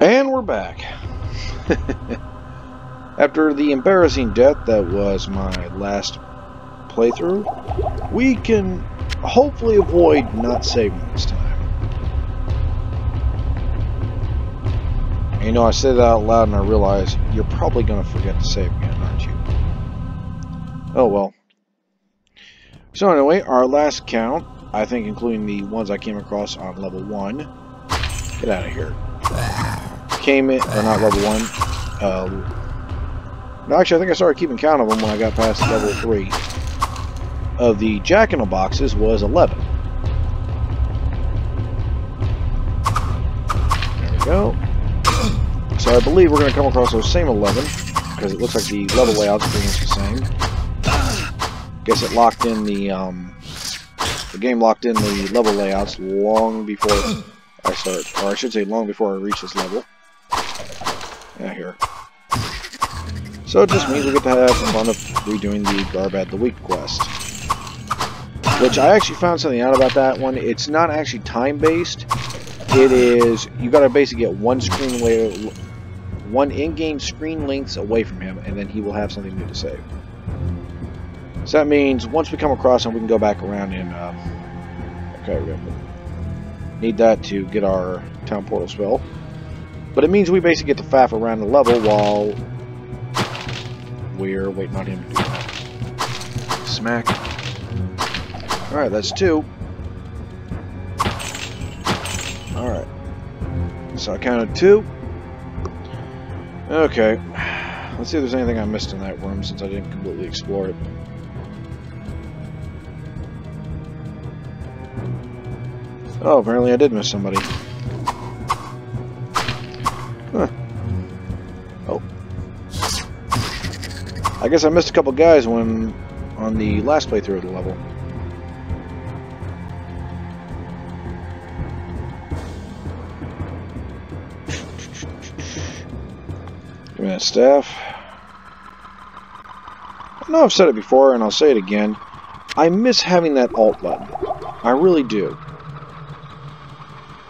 And we're back. After the embarrassing death that was my last playthrough, we can hopefully avoid not saving this time. You know, I said that out loud and I realize you're probably going to forget to save again, aren't you? Oh well. So anyway, our last count, I think including the ones I came across on level 1. Get out of here. Came in, or not level 1. Uh, no, actually, I think I started keeping count of them when I got past level 3. Of the Jack-in-the boxes was 11. There we go. So I believe we're going to come across those same 11, because it looks like the level layout's pretty much the same. Guess it locked in the, um, the game locked in the level layouts long before I start, or I should say long before I reach this level. Yeah, here. So it just means we get to have fun of redoing the Gharbad the Weak quest. Which I actually found something out about that one. It's not actually time-based. It is, you gotta basically get one screen away, one in-game screen lengths away from him, and then he will have something new to say. So that means once we come across him, we can go back around and, uh, okay, we need that to get our town portal spell. But it means we basically get to faff around the level while we're waiting on him to do that. Smack. Alright, that's two. Alright. So I counted two. Okay. Let's see if there's anything I missed in that room since I didn't completely explore it. Oh, apparently I did miss somebody. Huh. Oh. I guess I missed a couple guys when on the last playthrough of the level. Give me that staff. I know I've said it before, and I'll say it again. I miss having that alt button. I really do.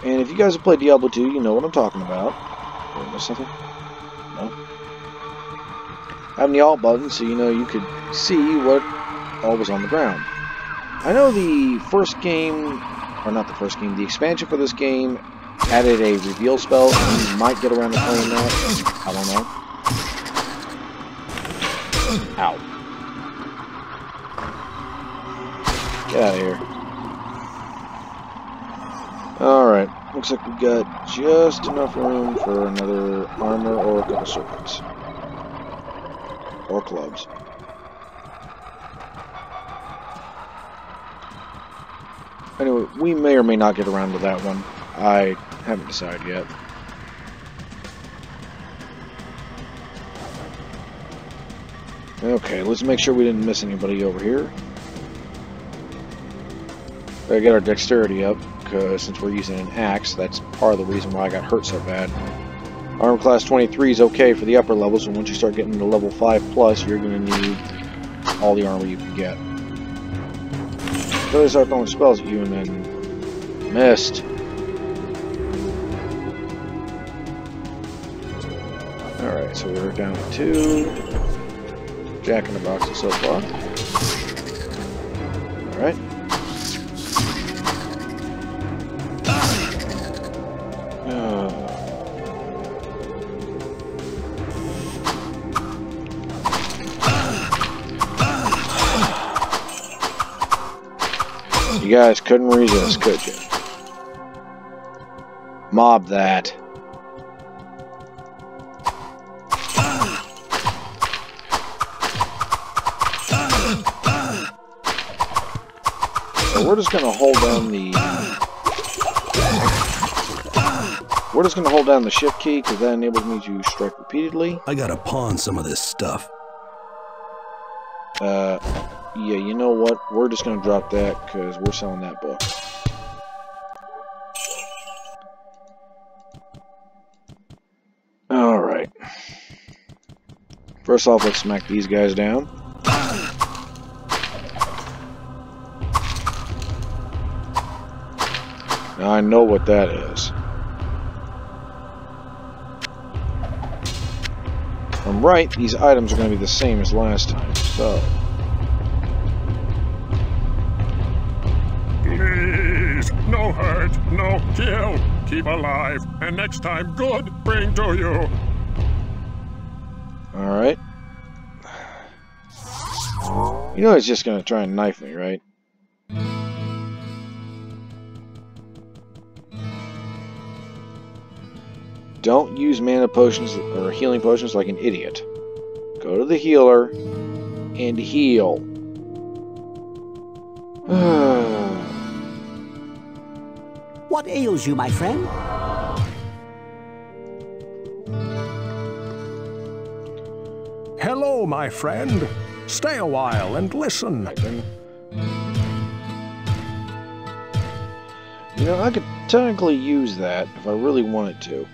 And if you guys have played Diablo 2, you know what I'm talking about. Miss something? No? Having the alt button so you know you could see what all was on the ground. I know the first game, or not the first game, the expansion for this game added a reveal spell, and you might get around to playing that. I don't know. Ow. Get out of here. Alright, looks like we've got just enough room for another armor or a couple serpents. Or clubs. Anyway, we may or may not get around to that one. I haven't decided yet. Okay, let's make sure we didn't miss anybody over here. Gotta get our dexterity up, because since we're using an axe, that's part of the reason why I got hurt so bad. Armor class 23 is okay for the upper levels, and once you start getting to level 5 plus, you're going to need all the armor you can get. So they start throwing spells at you and then missed. Alright, so we're down to two. Jack in the boxes so far. Alright. Guys couldn't resist, could you? Mob that. So we're just to hold down the... We're just going to hold down the shift key because that enables me to strike repeatedly. I gotta pawn some of this stuff. Uh, yeah, you know what? We're just going to drop that because we're selling that book. Alright. First off, let's smack these guys down. Now I know what that is. I'm right, these items are going to be the same as last time, so... Please, no hurt, no kill. Keep alive, and next time good bring to you. Alright. You know he's just to try and knife me, right? Don't use mana potions or healing potions like an idiot. Go to the healer and heal. What ails you, my friend? Hello, my friend. Stay a while and listen. You know, I could technically use that if I really wanted to.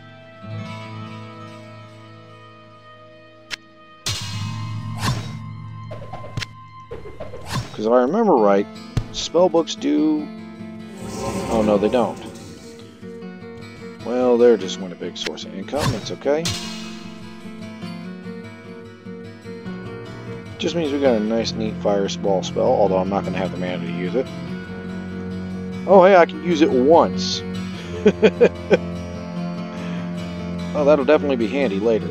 Because if I remember right, spellbooks do... Oh, no, they don't. Well, they're just one a big source of income. That's okay. Just means we got a nice, neat fire ball spell, although I'm not going to have the mana to use it. Oh, hey, I can use it once. oh, that'll definitely be handy later.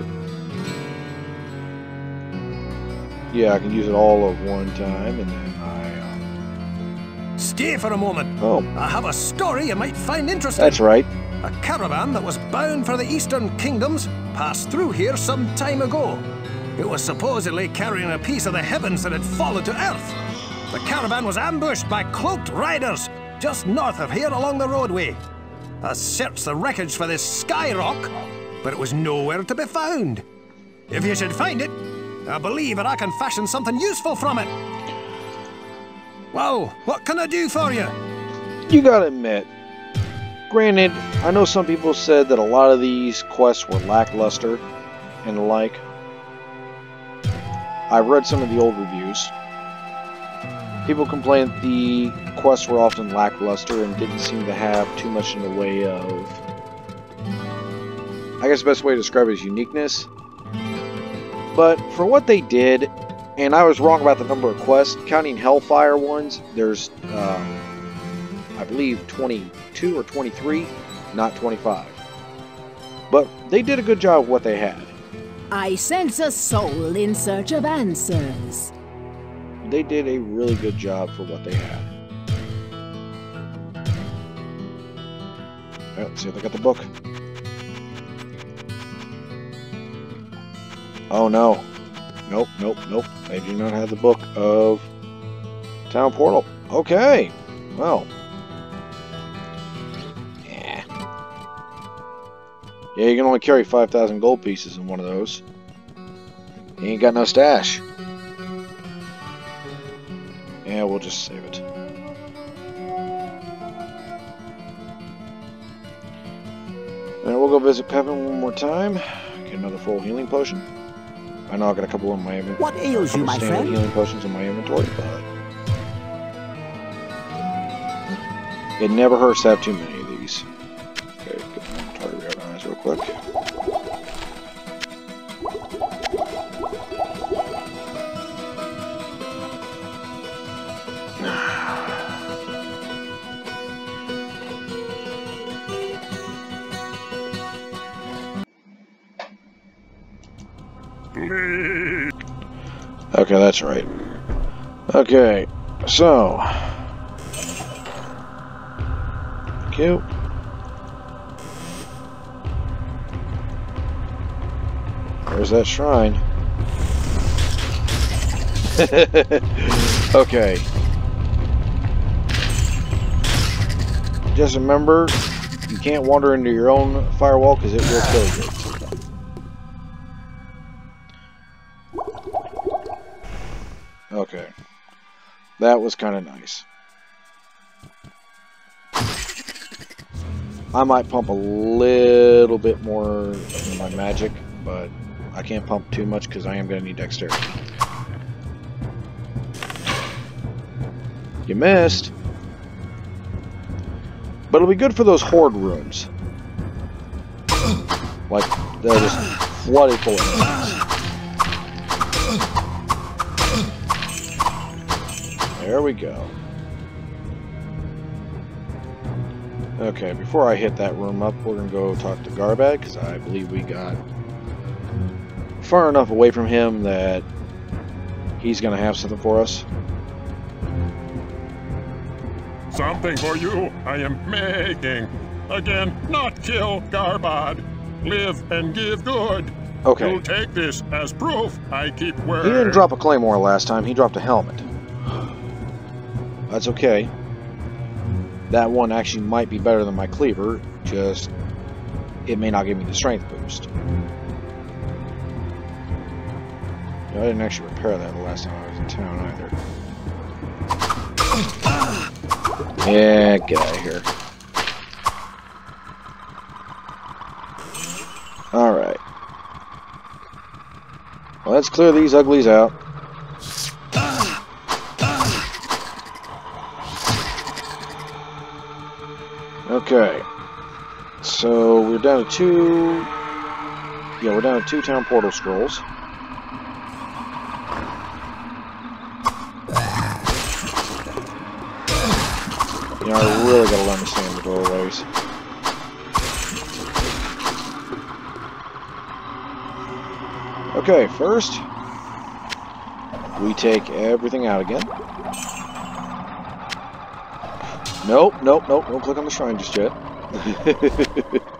Yeah, I can use it all at one time, and then I... Stay for a moment. Uh... Oh. I have a story you might find interesting. That's right. A caravan that was bound for the Eastern Kingdoms passed through here some time ago. It was supposedly carrying a piece of the heavens that had fallen to earth. The caravan was ambushed by cloaked riders just north of here along the roadway. I searched the wreckage for this sky rock, but it was nowhere to be found. If you should find it, I believe that I can fashion something useful from it. Well, what can I do for you? You gotta admit, granted, I know some people said that a lot of these quests were lackluster and the like. I've read some of the old reviews. People complained the quests were often lackluster and didn't seem to have too much in the way of... I guess the best way to describe it is uniqueness. But for what they did, and I was wrong about the number of quests, counting Hellfire ones, there's, um, I believe, 22 or 23, not 25. But they did a good job of what they had. I sense a soul in search of answers. They did a really good job for what they had. let's see if they got the book. Oh no. Nope, nope, nope. They do not have the book of Town Portal. Okay. Well. Yeah, you can only carry 5,000 gold pieces in one of those. You ain't got no stash. Yeah, we'll just save it. And we'll go visit Pepin one more time. Get another full healing potion. I know I got a couple in my inventory. What ails you, my friend? healing potions in my inventory, but it never hurts to have too many that's right. Okay, so. Thank you. That shrine. okay. Just remember, you can't wander into your own firewall because it will kill you. I might pump a little bit more in my magic, but I can't pump too much because I am going to need dexterity. You missed. But it'll be good for those horde rooms. Like, they're just flooded full of things. There we go. Okay, before I hit that room up, we're going to go talk to Gharbad, because I believe we got far enough away from him that he's going to have something for us. Something for you I am making. Again, not kill Gharbad. Live and give good. Okay. You'll take this as proof I keep word. He didn't drop a claymore last time, he dropped a helmet. That's okay. That one actually might be better than my cleaver, just it may not give me the strength boost. I didn't actually repair that the last time I was in town either. Yeah, get out of here. Alright. Well, let's clear these uglies out. Down to two. Yeah, we're down to two town portal scrolls. You know, I really gotta learn to stand the doorways. Okay, first, we take everything out again. Nope, nope, nope, don't click on the shrine just yet.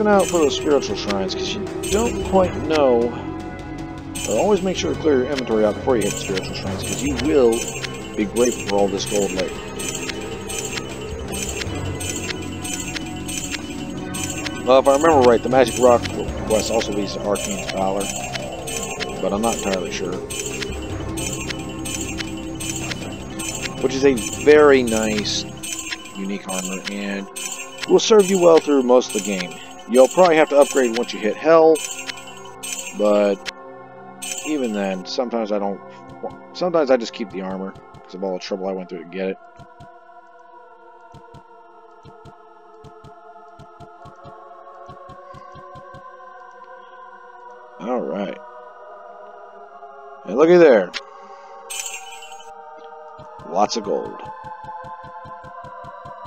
keep an eye out for those spiritual shrines, because you don't quite know. Or always make sure to clear your inventory out before you hit the spiritual shrines, because you will be grateful for all this gold later. Well, if I remember right, the Magic Rock quest also leads to Arkaine's Valor, but I'm not entirely sure. Which is a very nice, unique armor, and will serve you well through most of the game. You'll probably have to upgrade once you hit Hell, but even then, sometimes I don't... Sometimes I just keep the armor, because of all the trouble I went through to get it. Alright. And looky there. Lots of gold.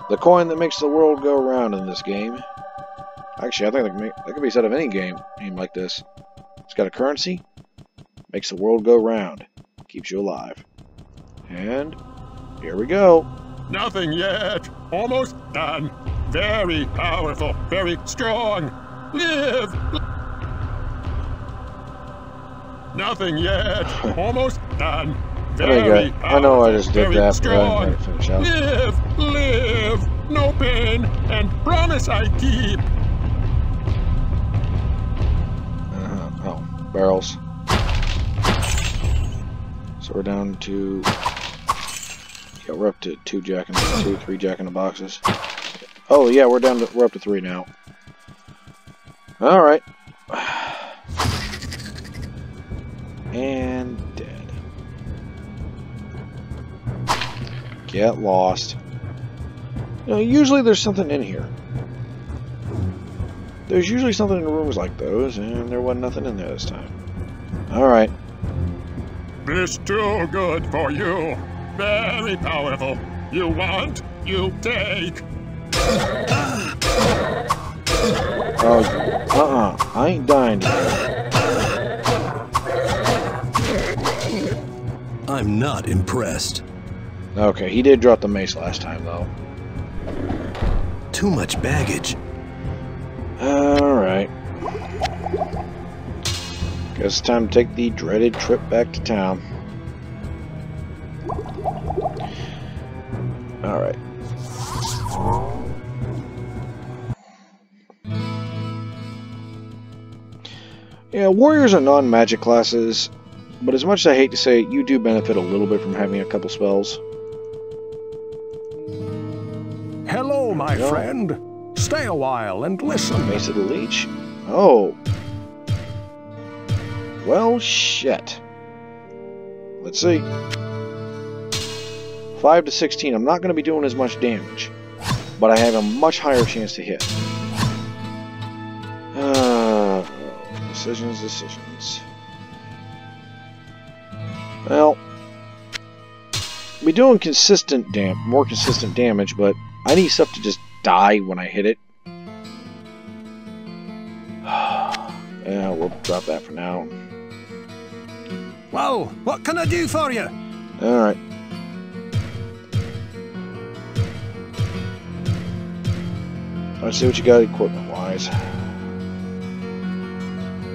The coin that makes the world go round in this game. Actually, I think that could, make, that can be said of any game, game like this. It's got a currency, makes the world go round, keeps you alive. And here we go. Nothing yet. Almost done. Very powerful. Very strong. Live. Nothing yet. Almost done. There you Very go. I know I just did very that, but I strong. didn't finish out. Live, live, no pain, and promise I keep. Barrels. So we're down to... Yeah, we're up to two jack in two, three jack in the boxes. Oh yeah, we're down to we're up to three now. All right. And dead. Get lost. You know, usually there's something in here. There's usually something in rooms like those, and there wasn't nothing in there this time. Alright. This too good for you. Very powerful. You want, you take. Oh, uh-uh. I ain't dying today. I'm not impressed. Okay, he did drop the mace last time, though. Too much baggage. Alright. Guess it's time to take the dreaded trip back to town. Alright. Yeah, warriors are non-magic classes, but as much as I hate to say it, you do benefit a little bit from having a couple spells. Hello, my friend. Stay a while and listen. Mace of the Leech. Oh. Well, shit. Let's see. 5 to 16. I'm not going to be doing as much damage, but I have a much higher chance to hit. Uh, decisions, decisions. Well, be doing consistent dam, more consistent damage, but I need stuff to just die when I hit it. We'll drop that for now. Well, what can I do for you? Alright. Let's see what you got equipment wise.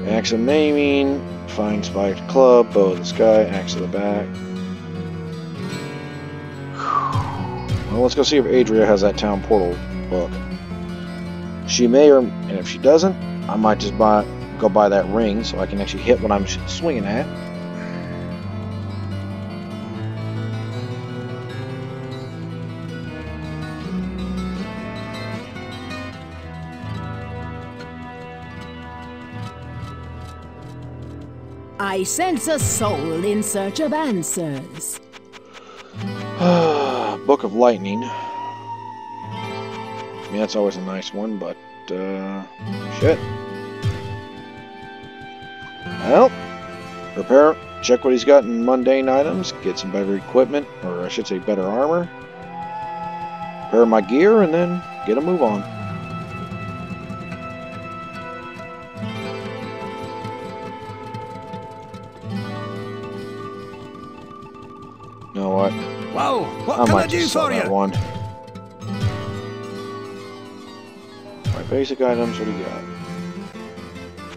Axe of Maiming, Fine Spiked Club, Bow of the Sky, Axe of the Back. Well, let's go see if Adria has that town portal book. She may, or and if she doesn't, I might just buy go buy that ring so I can actually hit what I'm swinging at. I sense a soul in search of answers. Book of Lightning. I mean, that's always a nice one, but, uh, shit. Well, repair, check what he's got in mundane items, get some better equipment, or I should say better armor, repair my gear, and then get a move on. You know what? Whoa, what I can I might do for you? one. My basic items, what do you got?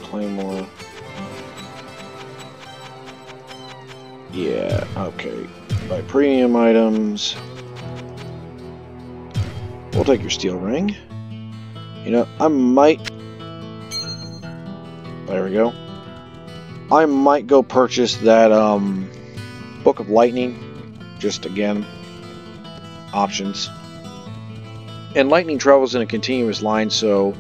Claymore. Yeah, okay. Buy premium items. We'll take your steel ring. You know, I might... There we go. I might go purchase that, um... Book of Lightning. Just, again, options. And lightning travels in a continuous line, so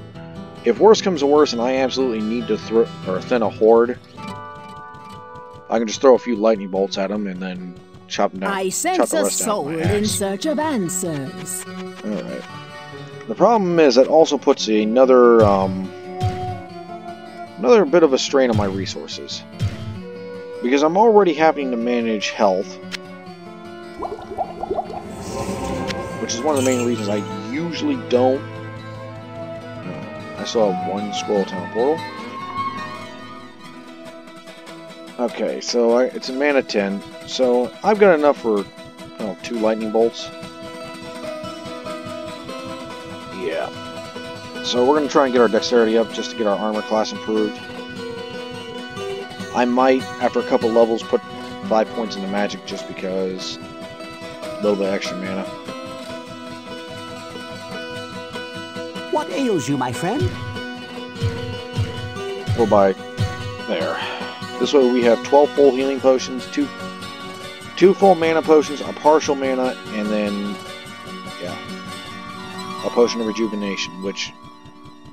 if worse comes to worse and I absolutely need to throw or thin a horde, I can just throw a few lightning bolts at them and then chop them down. I sense a soul in search of answers. Alright. The problem is that also puts another um, another bit of a strain on my resources. Because I'm already having to manage health. Which is one of the main reasons I usually don't. I still have one scroll town portal. Okay, so I, it's a mana 10. So I've got enough for oh, two lightning bolts. Yeah. So we're going to try and get our dexterity up just to get our armor class improved. I might, after a couple levels, put five points into magic just because a little bit extra mana. What ails you, my friend? We'll buy there. This way we have 12 full healing potions, two two full mana potions, a partial mana, and then yeah, a potion of rejuvenation, which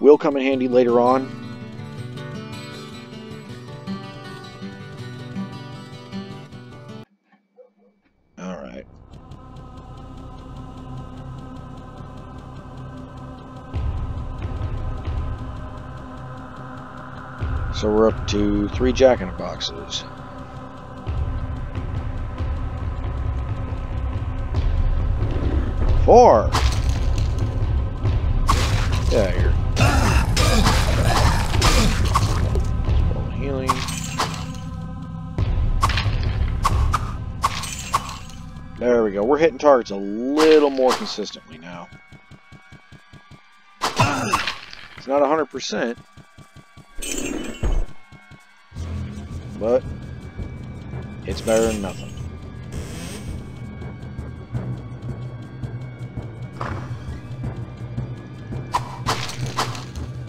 will come in handy later on. So we're up to three Jack in the boxes. Four. Yeah, here. Healing. There we go. We're hitting targets a little more consistently now. It's not 100%. But it's better than nothing.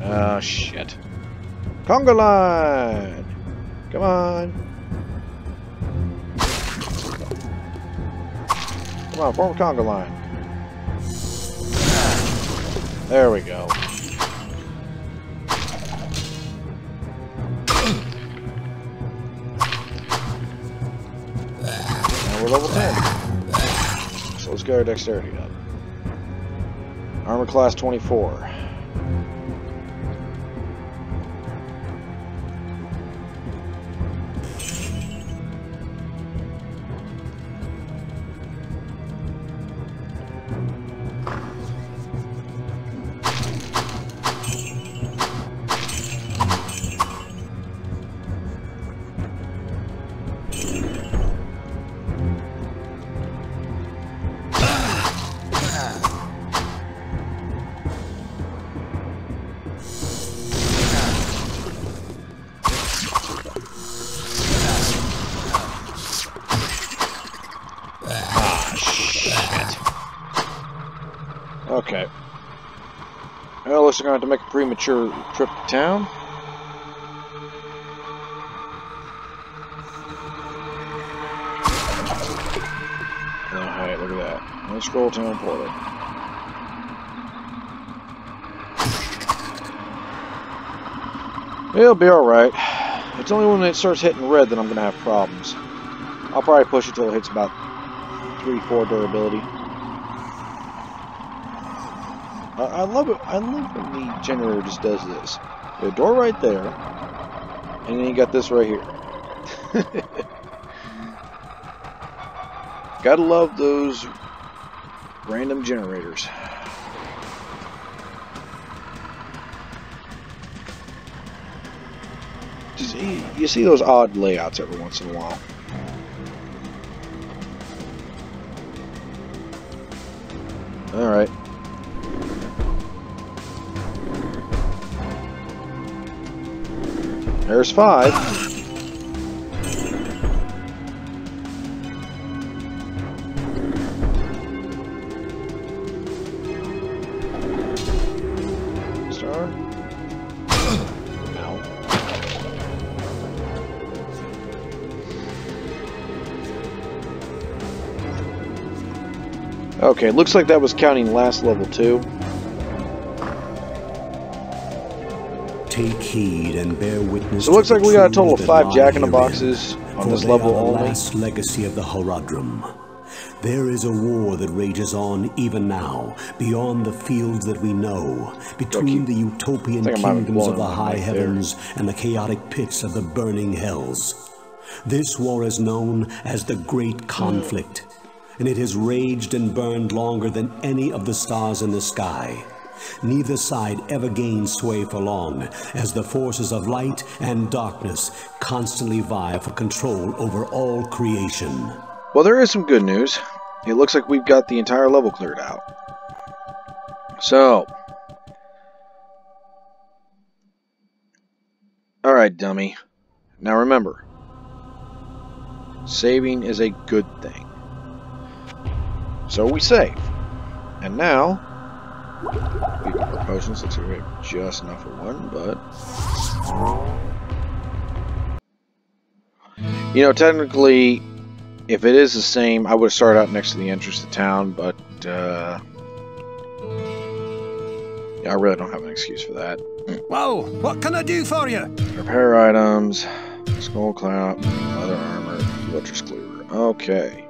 Ah, shit. Conga line! Come on. Come on, form a conga line. There we go. We're level 10. So let's get our dexterity up. Armor class 24. Okay. Looks going to to make a premature trip to town. Alright, look at that. Let's scroll town portal. It'll be alright. It's only when it starts hitting red that I'm going to have problems. I'll probably push it till it hits about 3-4 durability. I, I love it. I love when the generator just does this. The door right there, and then you got this right here. Gotta love those random generators. You, see those odd layouts every once in a while. All There's five. Star. No. Okay, looks like that was counting last level two. Take heed and bear witness. So it looks like we got a total of five Jack in the Boxes on this level only. last legacy of the Horadrim. There is a war that rages on even now, beyond the fields that we know, between the utopian I think I might have kingdoms of the high right there. heavens and the chaotic pits of the burning hells. This war is known as the Great Conflict, and it has raged and burned longer than any of the stars in the sky. Neither side ever gains sway for long, as the forces of light and darkness constantly vie for control over all creation. Well, there is some good news. It looks like we've got the entire level cleared out. So. Alright, dummy. Now remember. Saving is a good thing. So we save. And now. We can our potions. Looks like we have just enough for one, but. You know, technically, if it is the same, I would have started out next to the entrance to town, but uh, yeah, I really don't have an excuse for that. Whoa, what can I do for you? Repair items, skull clout, leather armor, fortress cleaver. Okay.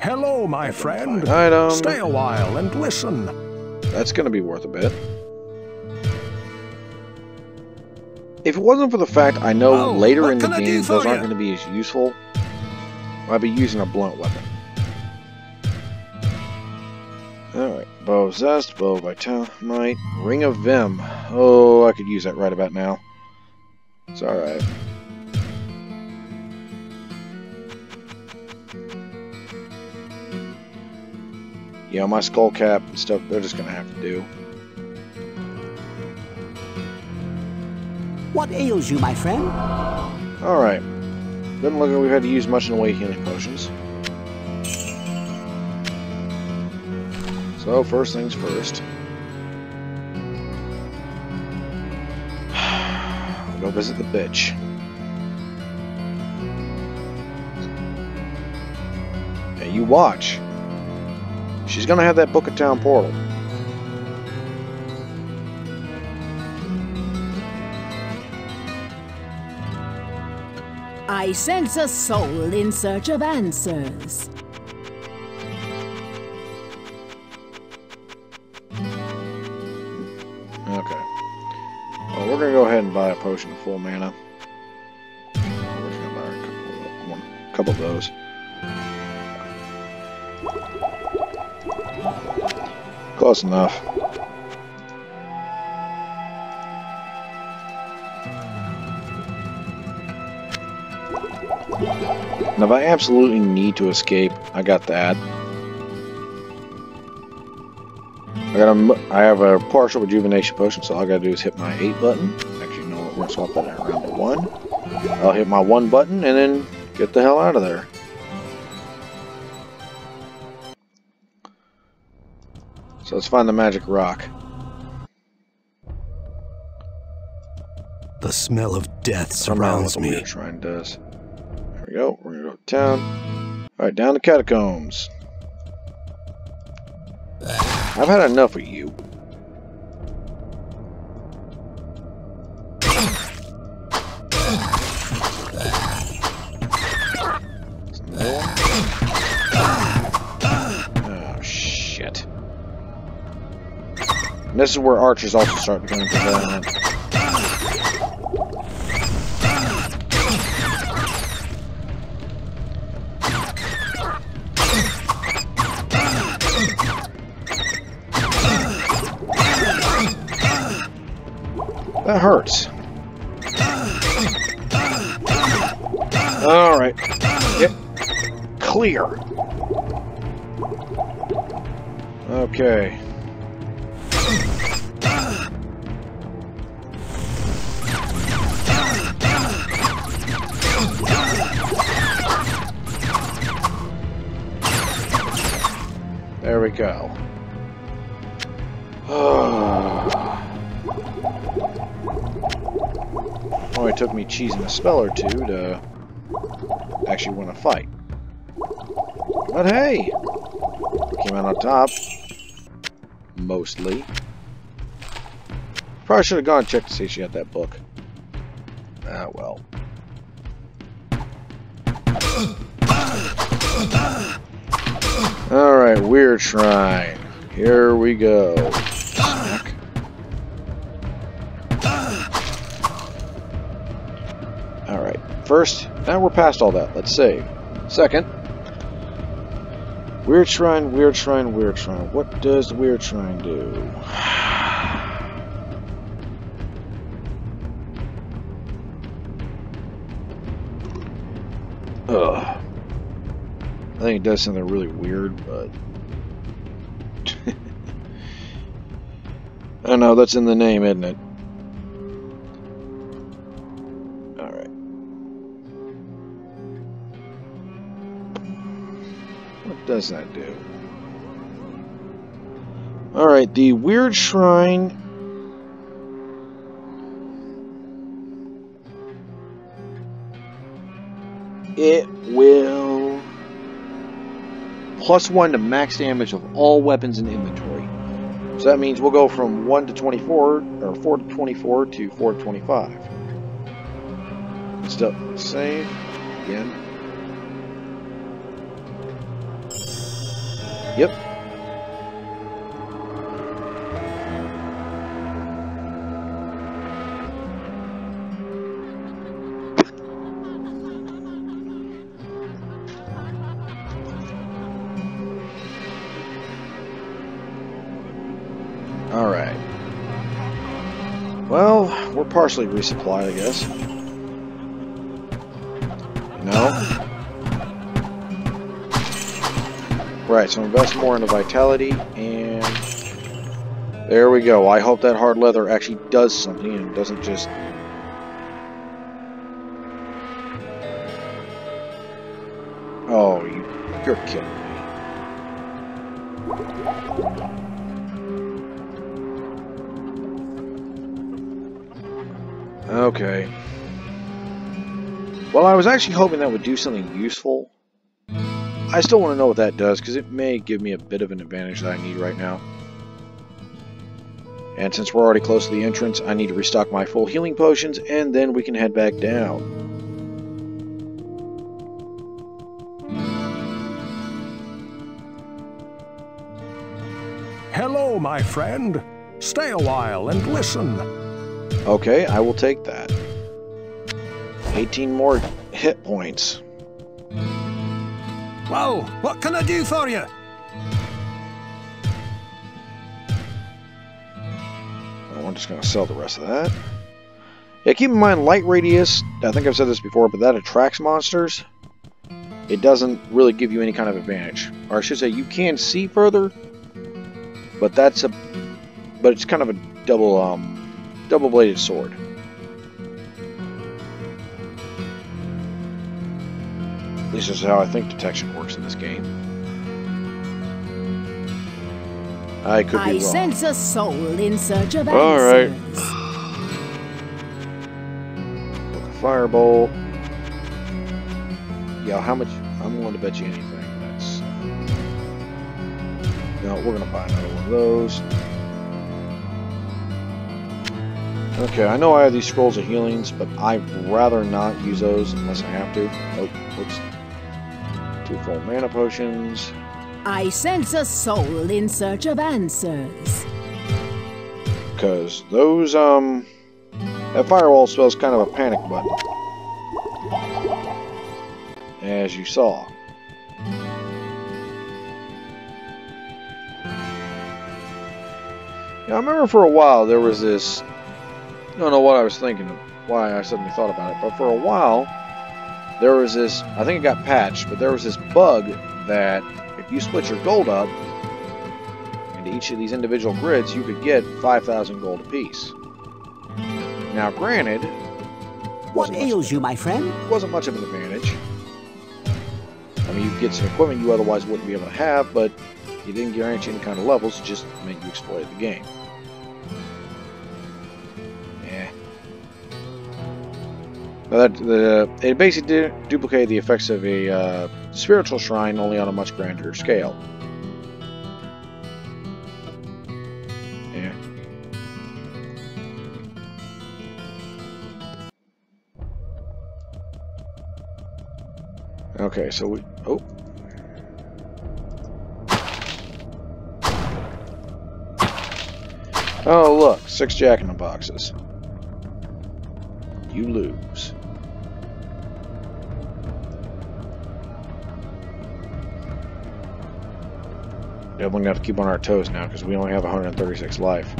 Hello, my friend. Item. Stay a while and listen. That's going to be worth a bit. If it wasn't for the fact I know Oh, later in the can I do game those aren't going to be as useful, I'd be using a blunt weapon. Alright, Bow of Zest, Bow of Vital Might, Ring of Vim. Oh, I could use that right about now. It's alright. Yeah, my skull cap and stuff, they're just going to have to do. What ails you, my friend? Alright. Doesn't look like we've had to use much in the way of healing potions. So, first things first. Go visit the bitch. Hey, you watch. She's gonna have that Book of Town portal. I sense a soul in search of answers. Okay. Well, we're gonna go ahead and buy a potion of full mana. Close enough. Now, if I absolutely need to escape, I got that. I got a, I have a partial rejuvenation potion, so all I gotta do is hit my 8 button. Actually, no, we're gonna swap that around to 1. I'll hit my 1 button and then get the hell out of there. So let's find the magic rock. The smell of death Turn around what surrounds me. shrine does. There we go. We're gonna go to town. Alright, down the catacombs. I've had enough of you. This is where archers also start becoming prevalent. That hurts. Alright. Get clear. Okay. Took me cheesing a spell or two to actually win a fight. But hey, came out on top. Mostly. Probably should have gone and checked to see if she had that book. Ah, well. Alright, Weird Shrine. Here we go. We're past all that. Let's save. Second, Weird Shrine, Weird Shrine, Weird Shrine. What does Weird Shrine do? Ugh. I think it does something really weird, but... I don't know, that's in the name, isn't it? Does that do? Alright, the Weird Shrine... It will... Plus one to max damage of all weapons in inventory. So that means we'll go from 1 to 24, or 4 to 24 to 4 to 25. Still, save, again. Yep. Alright. Well, we're partially resupplied, I guess. Right, so invest more into vitality, and there we go. I hope that hard leather actually does something and doesn't just... Oh, you, you're kidding me. Okay. Well, I was actually hoping that would do something useful. I still want to know what that does, because it may give me a bit of an advantage that I need right now. And since we're already close to the entrance, I need to restock my full healing potions, and then we can head back down. Hello, my friend. Stay a while and listen. Okay, I will take that. 18 more hit points. Well, what can I do for you? Well, I'm just going to sell the rest of that. Yeah, keep in mind, light radius, I think I've said this before, but that attracts monsters. It doesn't really give you any kind of advantage. Or I should say, you can see further, but that's a... But it's kind of a double, um, double-bladed sword. This is how I think detection works in this game. I could be I wrong. sense a soul in search of All right. answers. Firebolt. Yeah, how much? I'm willing to bet you anything. That's. Uh, no, we're gonna buy another one of those. Okay, I know I have these scrolls of healings, but I'd rather not use those unless I have to. Oh, whoops. Two full mana potions. I sense a soul in search of answers. Because those, um. That firewall spell's kind of a panic button. As you saw. Yeah, I remember for a while there was this. I don't know what I was thinking, of. why I suddenly thought about it, but for a while there was this. I think it got patched, but there was this bug that if you split your gold up into each of these individual grids, you could get 5,000 gold apiece. Now, granted, What ails you, my friend? wasn't much of an advantage. I mean, you get some equipment you otherwise wouldn't be able to have, but you didn't guarantee any kind of levels, it just meant you exploited the game. Now that the it basically did duplicate the effects of a uh, spiritual shrine, only on a much grander scale. Yeah. Okay, so we. Oh. Oh, look, six Jack in the boxes. You lose. Yeah, we're gonna have to keep on our toes now because we only have 136 life.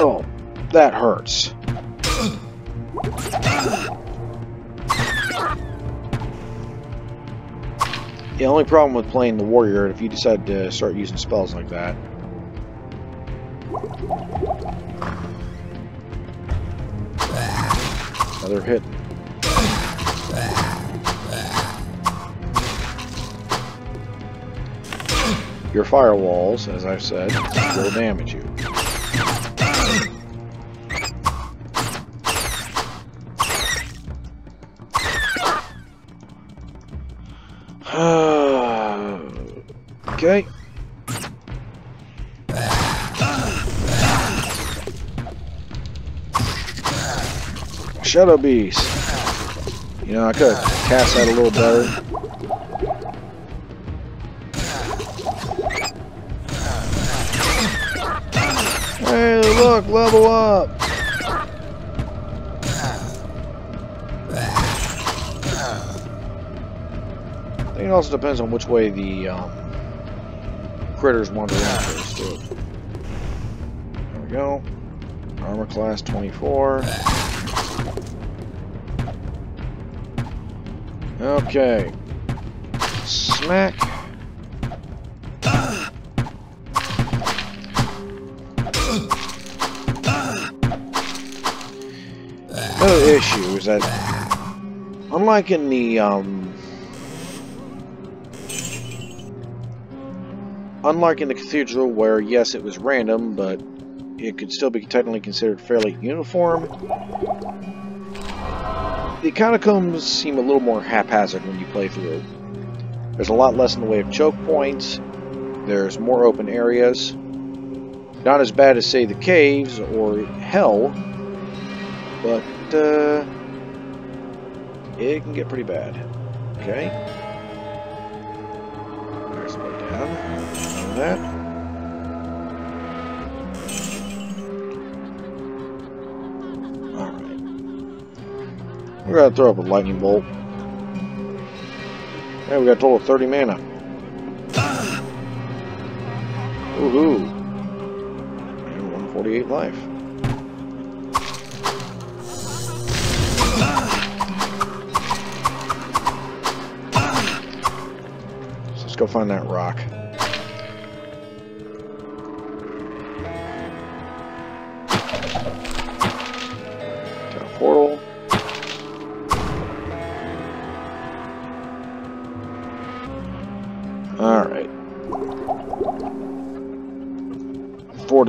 Oh, that hurts. The only problem with playing the warrior, if you decide to start using spells like that, another hit. Your firewalls, as I've said, will damage you. Shadow Beast. You know, I could have cast that a little better. Hey, look, level up. I think it also depends on which way the um, critters wander first, too. There we go. Armor class 24. Okay. Smack. Another issue is that unlike in the um, unlike in the cathedral where yes it was random but it could still be technically considered fairly uniform the catacombs seem a little more haphazard when you play through there's a lot less in the way of choke points there's more open areas not as bad as say the caves or hell but uh, it can get pretty bad. Okay. We're gonna throw up a lightning bolt. Yeah, we got a total of 30 mana. Woohoo! And 148 life. Let's go find that rock.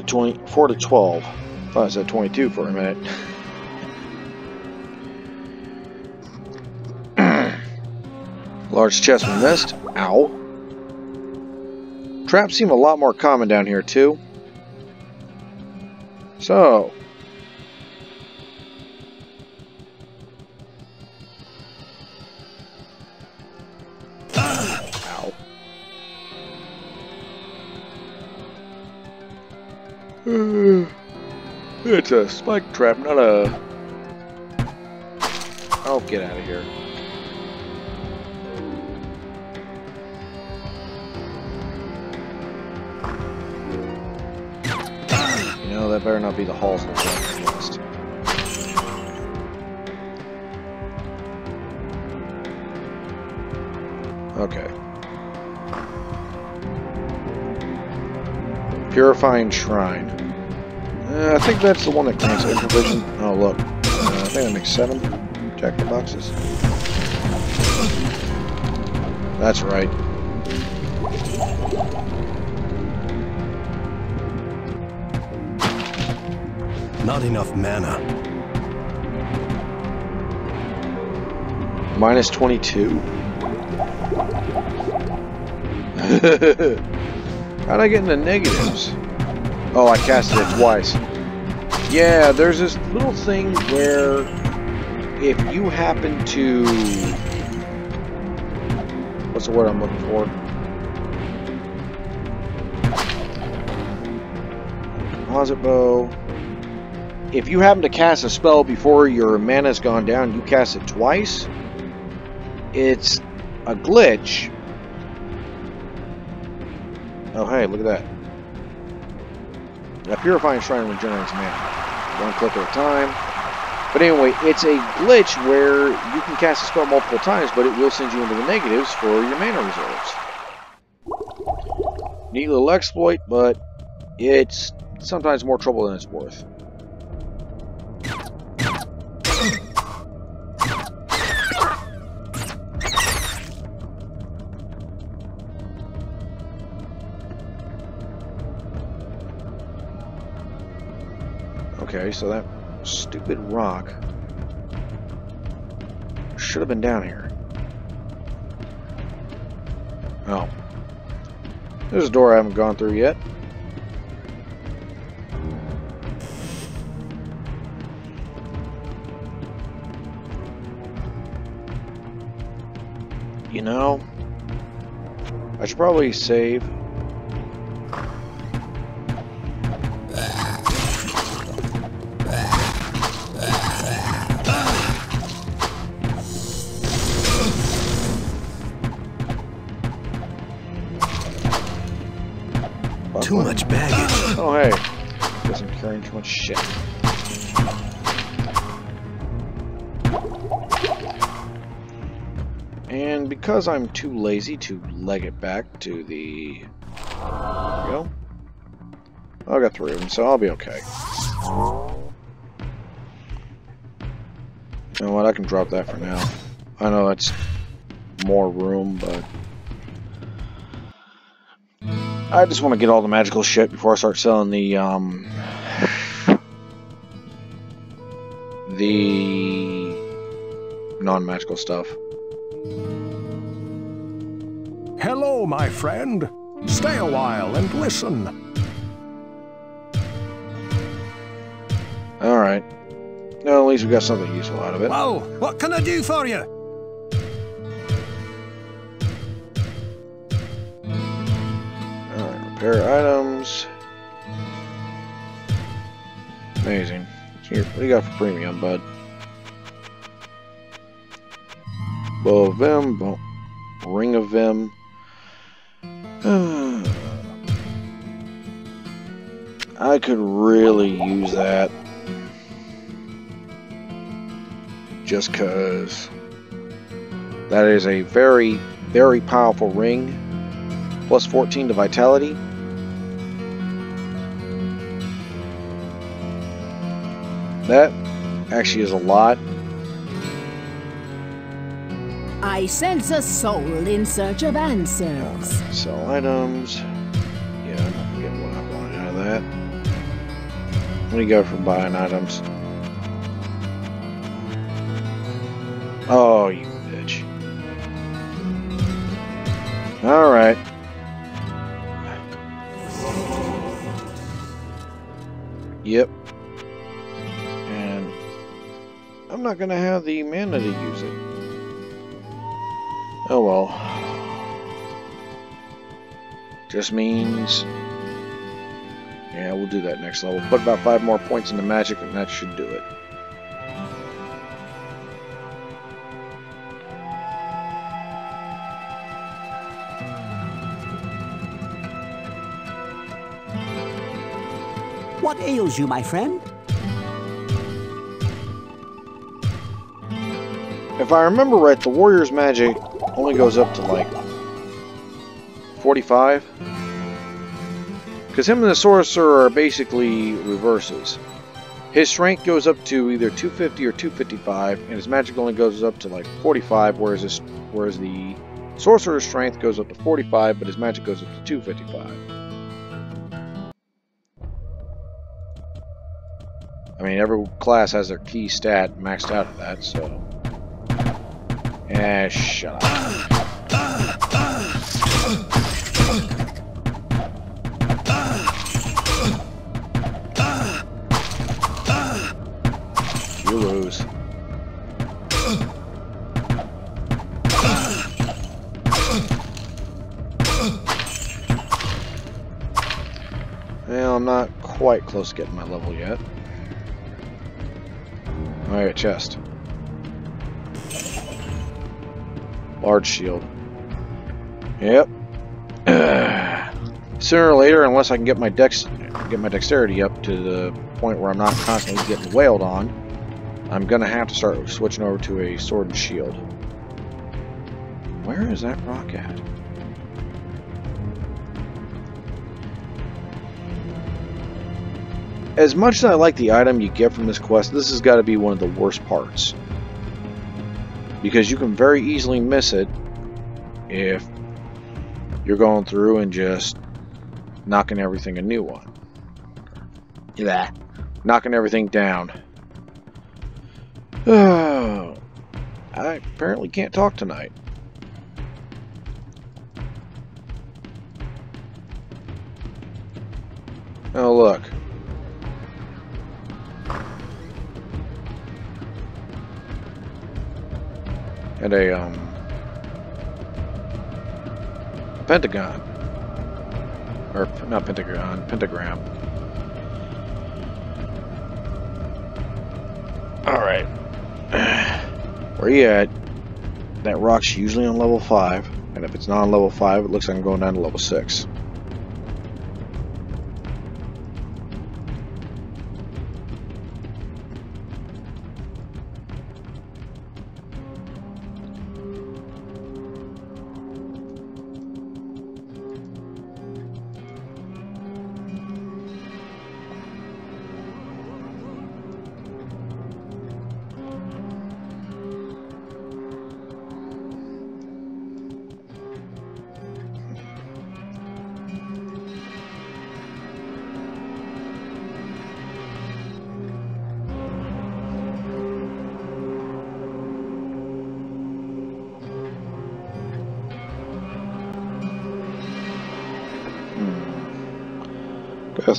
20, 4 to 12. I thought I said 22 for a minute. Large chessman missed. Ow. Traps seem a lot more common down here, too. So, It's a spike trap, not a... Oh, get out of here. You know, that better not be the halls of the. Okay. Purifying Shrine. Uh, I think that's the one that grants Infravision. Oh, look. Uh, I think that makes seven. Check the boxes. That's right. Not enough mana. Minus 22. How'd I get in the negatives? Oh, I casted it twice. Yeah, there's this little thing where if you happen to... What's the word I'm looking for? Composite bow. If you happen to cast a spell before your mana's gone down, you cast it twice, it's a glitch. Oh, hey, look at that. A Purifying Shrine regenerates mana. One click at a time. But anyway, it's a glitch where you can cast a spell multiple times, but it will send you into the negatives for your mana reserves. Neat little exploit, but it's sometimes more trouble than it's worth. Okay, so that stupid rock should have been down here. Oh. There's a door I haven't gone through yet. You know, I should probably save. Because I'm too lazy to leg it back to the... Go. I got of them, so I'll be okay. You know what, I can drop that for now. I know it's more room, but I just want to get all the magical shit before I start selling the um the non-magical stuff. My friend. Stay a while and listen. All right. No, at least we got something useful out of it. Well, what can I do for you? All right, repair items. Amazing. Here, what do you got for premium, bud? Bow of Vim, Ring of Vim. Hmm. I could really use that. Just cause that is a very, very powerful ring. Plus 14 to vitality. That actually is a lot. I sense a soul in search of answers. Sell items. Yeah, I'm not getting what I want out of that. Do you got for buying items? Oh, you bitch. Alright. Yep. And I'm not going to have the mana to use it. Oh well. Just means... Yeah, we'll do that next level. Put about five more points into magic and that should do it. What ails you, my friend? If I remember right, the warrior's magic only goes up to like 45. Because him and the sorcerer are basically reverses. His strength goes up to either 250 or 255, and his magic only goes up to like 45, whereas his, whereas the sorcerer's strength goes up to 45, but his magic goes up to 255. I mean, every class has their key stat maxed out at that, so. Eh, shut up. You lose. Well, I'm not quite close to getting my level yet. Alright, chest. Large shield. Yep. Sooner or later, unless I can get my dex get my dexterity up to the point where I'm not constantly getting wailed on, I'm gonna have to start switching over to a sword and shield. Where is that rock at? As much as I like the item you get from this quest, this has got to be one of the worst parts. Because you can very easily miss it if you're going through and just knocking everything a new one. Yeah. Knocking everything down. Oh, I apparently can't talk tonight. Oh, look. And a, um, pentagon. Or, not pentagon, pentagram. Alright. Where you at? That rock's usually on level 5. And if it's not on level 5, it looks like I'm going down to level 6.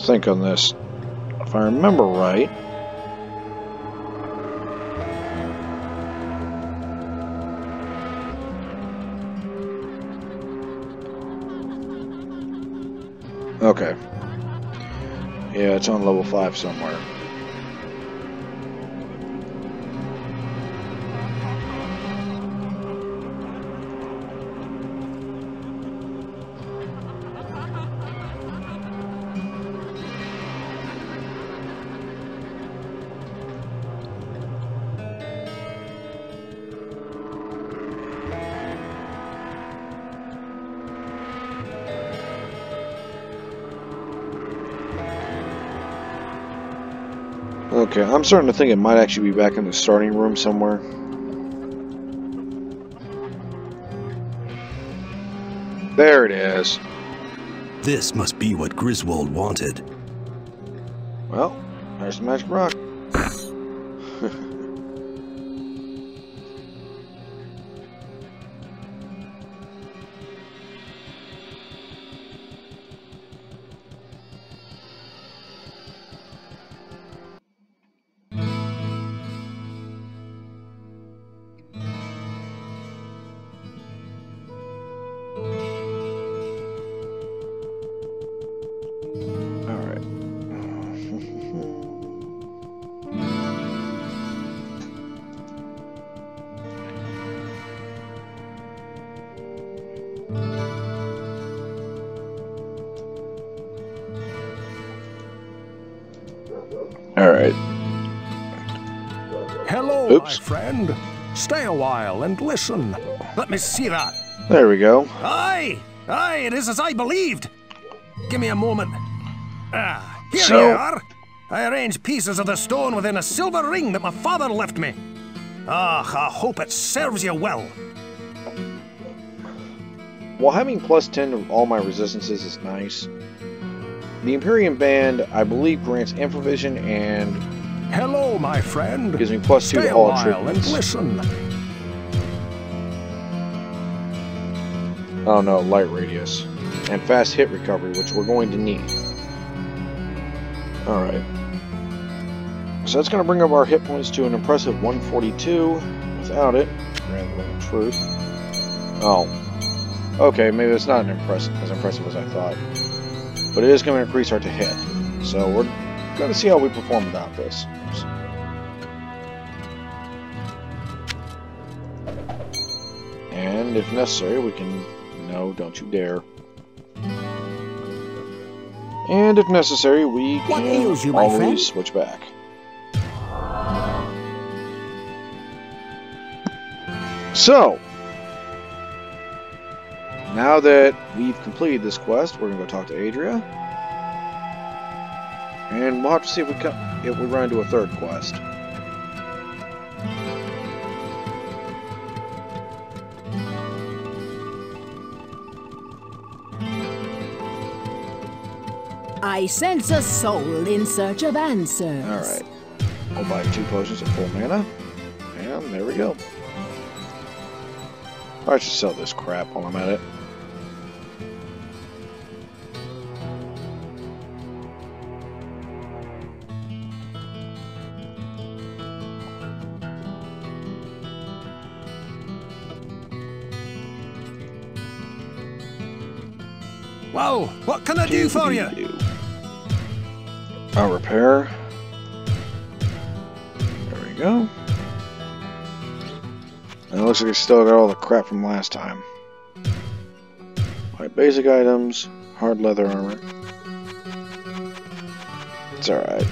Think on this. If I remember right, Okay. Yeah, it's on level 5 somewhere. Okay, I'm starting to think it might actually be back in the starting room somewhere. There it is. This must be what Griswold wanted. Well, there's the magic rock. Hello, Oops. my friend. Stay a while and listen. Let me see that. There we go. Aye, aye, it is as I believed. Give me a moment. Ah, here So- you are. I arranged pieces of the stone within a silver ring that my father left me. Ah, I hope it serves you well. While having plus 10 to all my resistances is nice, the Empyrean Band, I believe, grants Infravision and My friend. gives me plus 2 Stay to all attributes. listen. Oh no, light radius. And fast hit recovery, which we're going to need. Alright. So that's going to bring up our hit points to an impressive 142. Without it, than truth. Oh. Okay, maybe it's not an impressive, as impressive as I thought. But it is going to increase our to hit. So we're going to see how we perform without this. And if necessary, we can... No, don't you dare. And if necessary, we What can ails you, always friend? switch back. So, now that we've completed this quest, we're gonna go talk to Adria, and we'll have to see if we come, if we run into a third quest. I sense a soul in search of answers. All right, I'll buy two potions at full mana, and there we go. I should sell this crap while I'm at it. Well, what can I do for you? Repair. There we go. And it looks like I still got all the crap from last time. My basic items, hard leather armor. It's alright.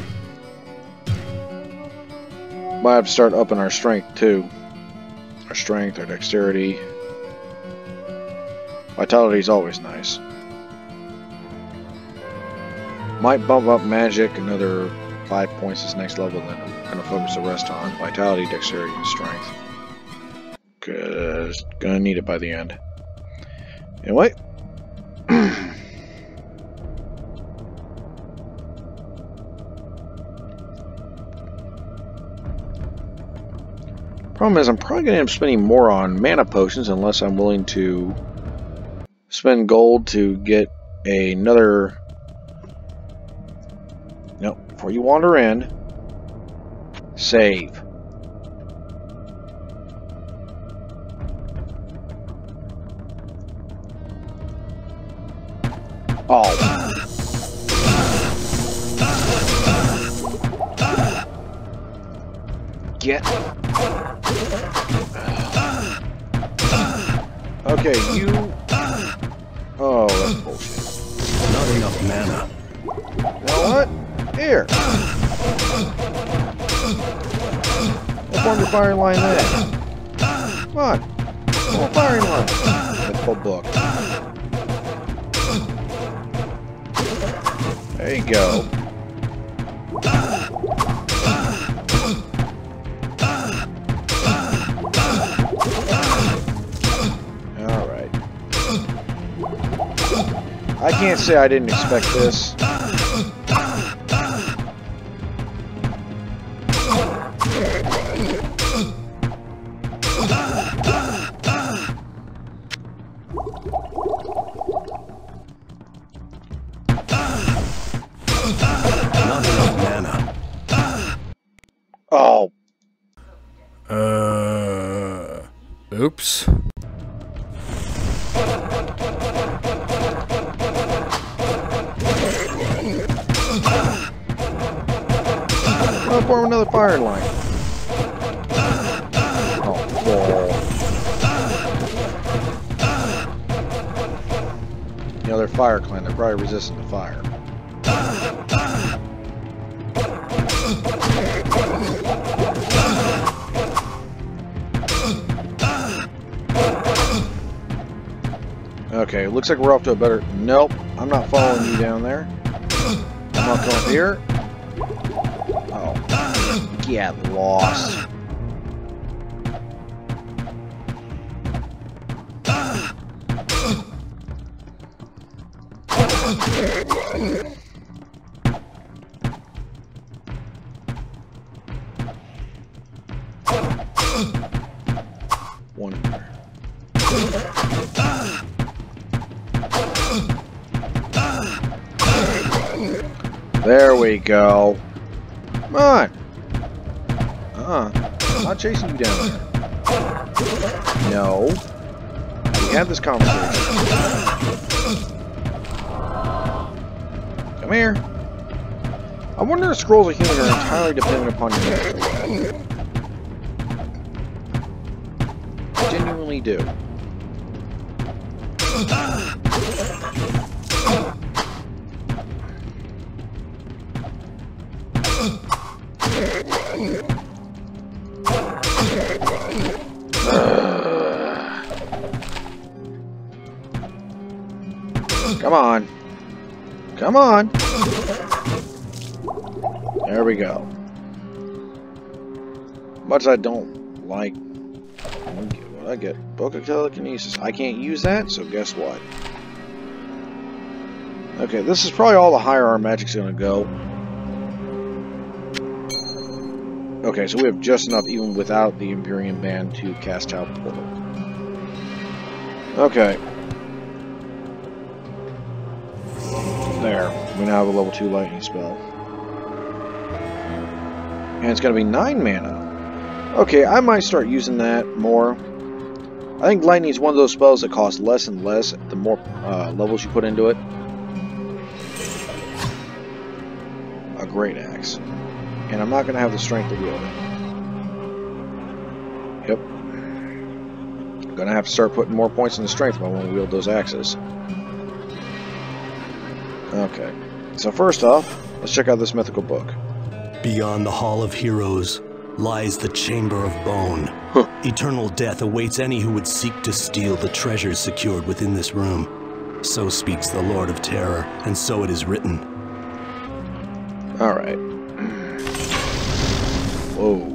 Might have to start upping our strength too. Our strength, our dexterity. Vitality is always nice. Might bump up magic another five points this next level, then I'm going to focus the rest on vitality, dexterity, and strength. Cause gonna need it by the end. Anyway. Problem is, I'm probably going to end up spending more on mana potions unless I'm willing to spend gold to get another before you wander in, save. Oh. Get. Okay, you. Firing line there. Come on. On, firing line. That's book. There you go. Alright. I can't say I didn't expect this. Resistant to fire. Okay, looks like we're off to a better... Nope, I'm not following you down there. I'm not going here. Oh, get lost. Go. Come on. Uh, I'm not chasing you down. No. We had this conversation. Come here. I wonder if scrolls of healing are entirely dependent upon. I genuinely do. Come on. There we go. Much I don't like. What I get? Book of telekinesis. I can't use that, so guess what? Okay, this is probably all the higher our magic's gonna go. Okay, so we have just enough even without the Empyrean Band to cast out Portal. Okay. There. We now have a level 2 lightning spell. And it's going to be 9 mana. Okay, I might start using that more. I think lightning is one of those spells that costs less and less the more uh, levels you put into it. A great axe. And I'm not going to have the strength to wield it. Yep. I'm going to have to start putting more points in the strength if I want to wield those axes. Okay. So first off, let's check out this mythical book. Beyond the Hall of Heroes lies the Chamber of Bone. Eternal death awaits any who would seek to steal the treasures secured within this room. So speaks the Lord of Terror, and so it is written. Alright. Whoa.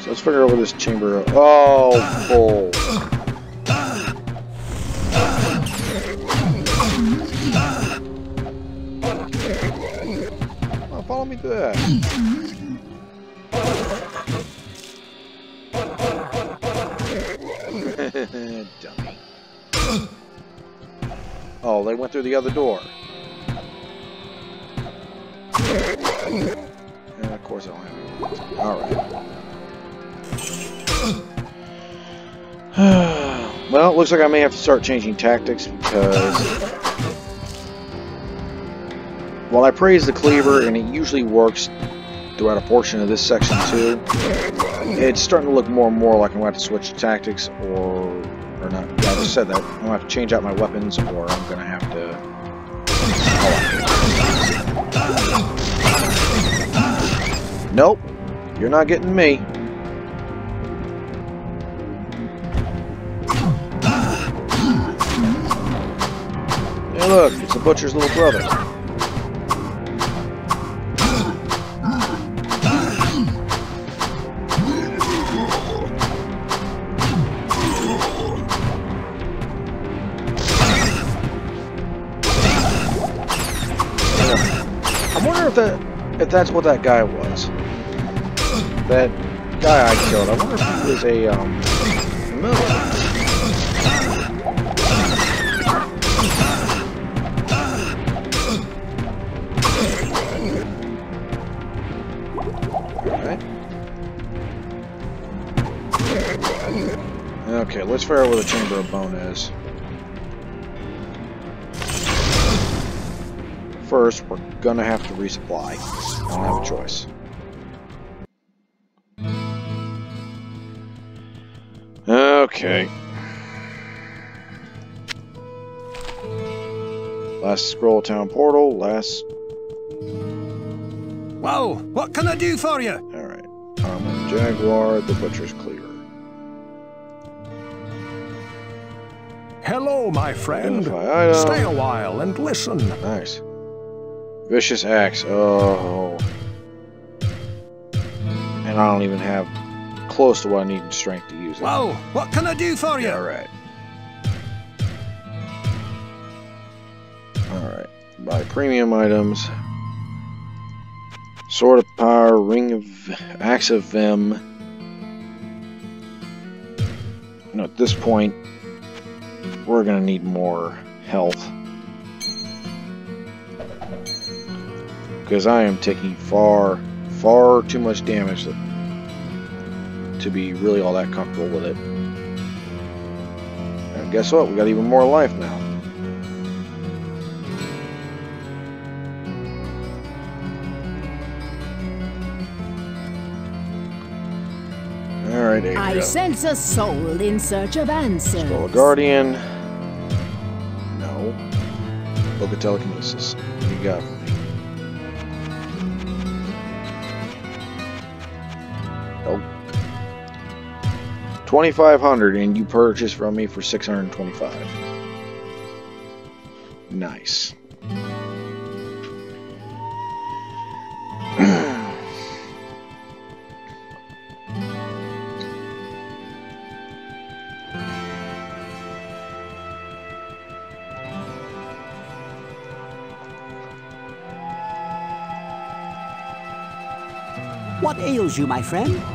So let's figure out where this chamber... Oh, bull. saw me do that. Dummy. Oh, they went through the other door. And of course I don't have any. Alright. well, looks like I may have to start changing tactics because while I praise the cleaver and it usually works throughout a portion of this section too, it's starting to look more and more like I'm going to have to switch tactics or or not. I just said that. I'm going to have to change out my weapons or I'm going to have to Nope. You're not getting me. Hey look, it's the butcher's little brother. That's what that guy was. That guy I killed. I wonder if he was a um. Okay, let's figure out where the Chamber of Bone is. First, we're gonna have to resupply. I don't have a choice. Okay. Last scroll town portal, last... Whoa, what can I do for you? Alright. Armor Jaguar, the Butcher's Cleaver. Hello, my friend. Stay a while and listen. Nice. Vicious Axe. Oh. And I don't even have close to what I need in strength to use it. Whoa, what can I do for you? Alright. Alright. Buy premium items. Sword of Power, Ring of Axe of Vim. You know, at this point, we're gonna need more health. Because I am taking far, far too much damage to, to be really all that comfortable with it. And guess what? We got even more life now. Alright, I sense a soul in search of answers. Guardian. No. Book of Telekinesis. What do you got 2500 and you purchase from me for 625. Nice. What ails you, my friend?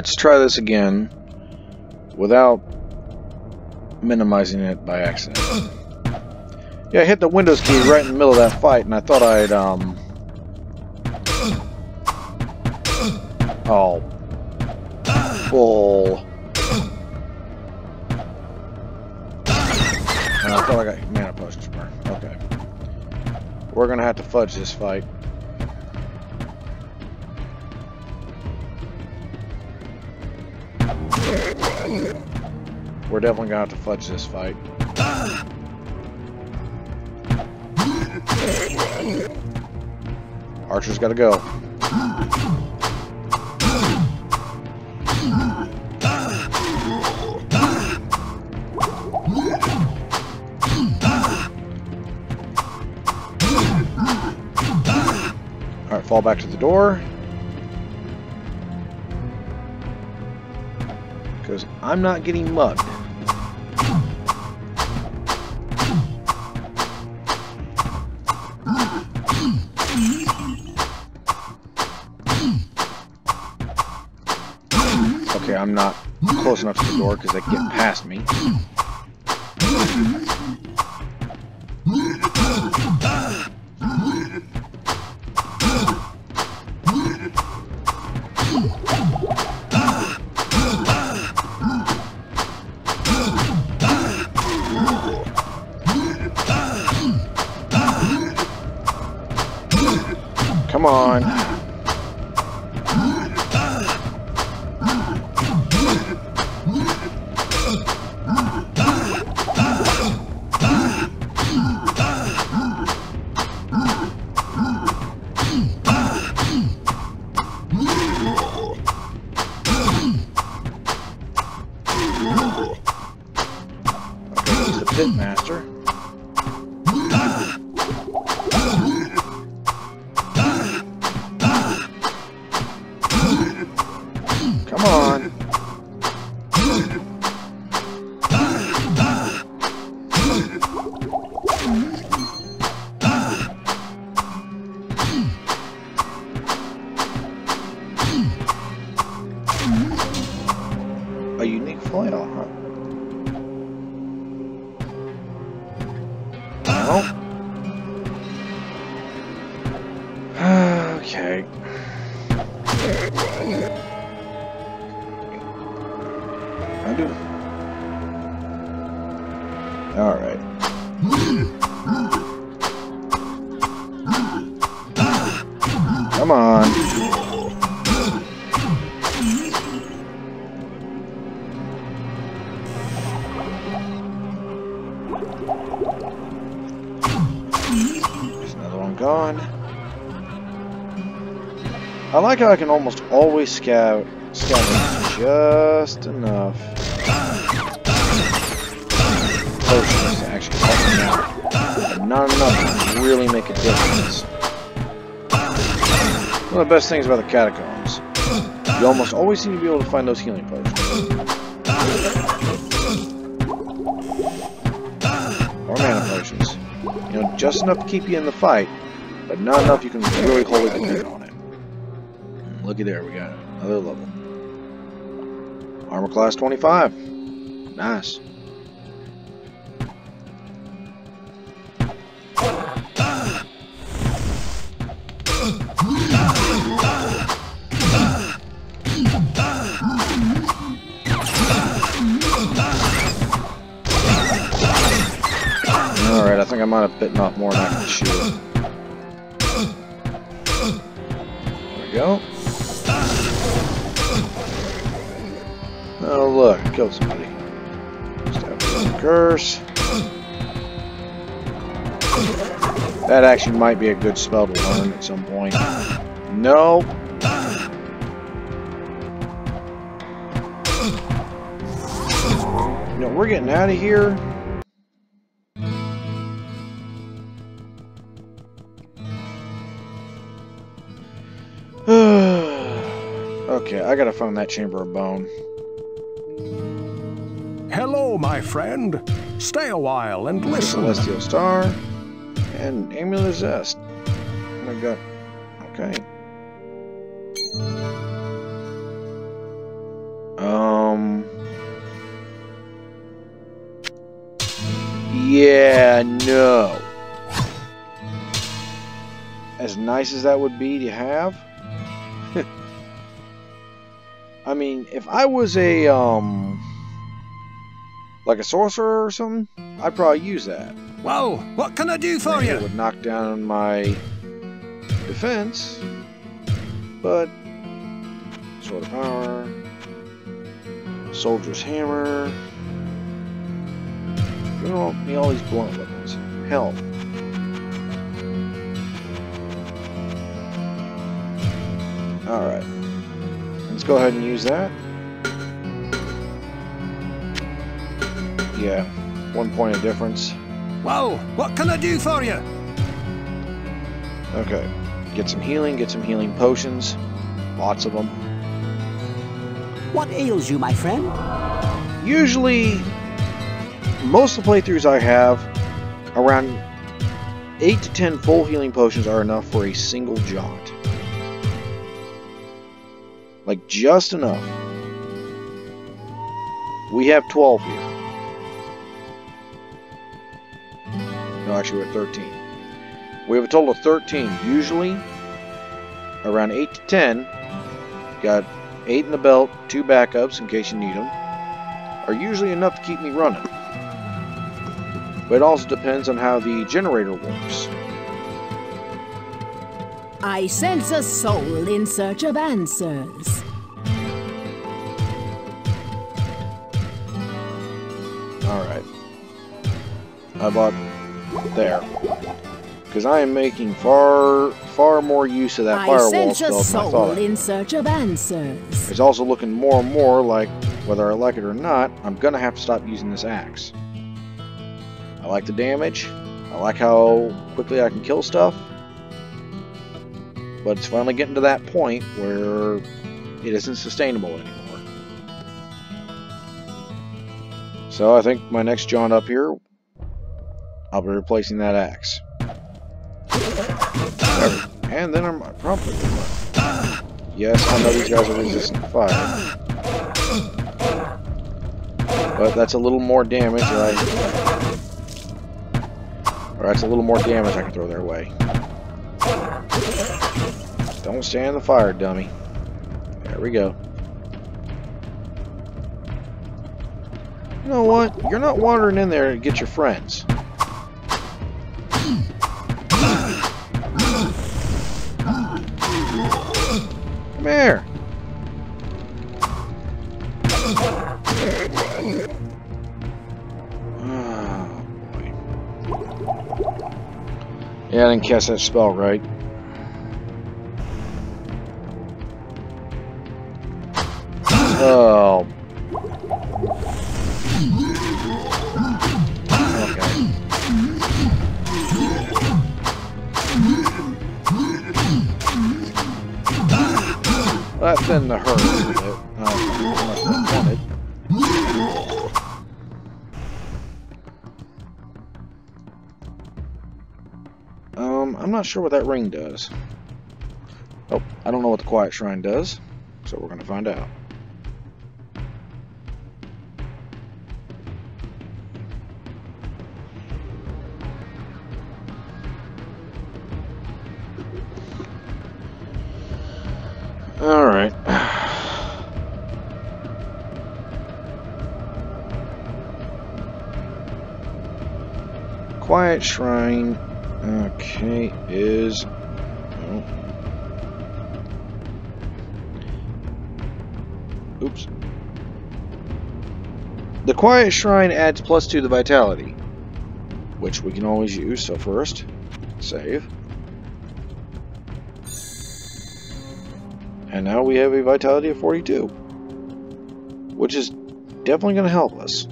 Let's try this again without minimizing it by accident. Yeah, I hit the Windows key right in the middle of that fight, and I thought I'd, um... Oh. Bull. And I thought I got mana potions burn. Okay. We're gonna have to fudge this fight. We're definitely gonna have to fudge this fight. Archer's gotta go. Alright, fall back to the door. I'm not getting mugged. Okay, I'm not close enough to the door because they can get past me. Gone. I like how I can almost always scout scavenge just enough potions to actually help me out. Not enough to really make a difference. One of the best things about the catacombs, you almost always seem to be able to find those healing potions. Or mana potions. You know, just enough to keep you in the fight, but not enough you can really hold depend on it. Hmm, looky there, we got another level. Armor class 25. Nice. Alright, I think I might have bitten off more than I can chew. Go. Oh look, killed somebody. Curse. That actually might be a good spell to learn at some point. No. You know, we're getting out of here. Okay, I gotta find that chamber of bone. Hello, my friend. Stay a while and listen. Celestial Star and Amulet Zest. Oh my god. Okay. Um. Yeah, no. As nice as that would be to have. I mean, if I was a, um, like a sorcerer or something, I'd probably use that. Well, what can I do for It you? would knock down my defense, but sword of power, soldier's hammer. You don't need all these blunt weapons. Hell. Alright. Let's go ahead and use that. Yeah, one point of difference. Whoa, what can I do for you? Okay. Get some healing, get some healing potions. Lots of them. What ails you, my friend? usually, most of the playthroughs I have, around 8 to 10 full healing potions are enough for a single jaunt. Like, just enough. We have 12 here. No, actually, we're at 13. We have a total of 13. Usually, around 8 to 10, got 8 in the belt, 2 backups in case you need them, are usually enough to keep me running. But it also depends on how the generator works. I sense a soul in search of answers. Alright. How about there? Because I am making far, far more use of that I firewall sense a spell than I soul thought. In search of answers. It's also looking more and more like, whether I like it or not, I'm going to have to stop using this axe. I like the damage. I like how quickly I can kill stuff. But it's finally getting to that point where it isn't sustainable anymore. So I think my next jaunt up here, I'll be replacing that axe. And then I'm probably Yes, I know these guys are resistant to fire. But that's a little more damage, right? Or that's a little more damage I can throw their way. Don't stand in the fire, dummy. There we go. You know what? You're not wandering in there to get your friends. Come here. Ah, boy. Yeah, I didn't cast that spell right. Oh. Okay. That didn't hurt little bit. Uh. Um, I'm not sure what that ring does. Oh, I don't know what the Quiet Shrine does, so we're going to find out. Shrine, okay, is... oh. Oops. The Quiet Shrine adds plus two to the Vitality, which we can always use, so first, save. And now we have a vitality of 42. Which is definitely going to help us.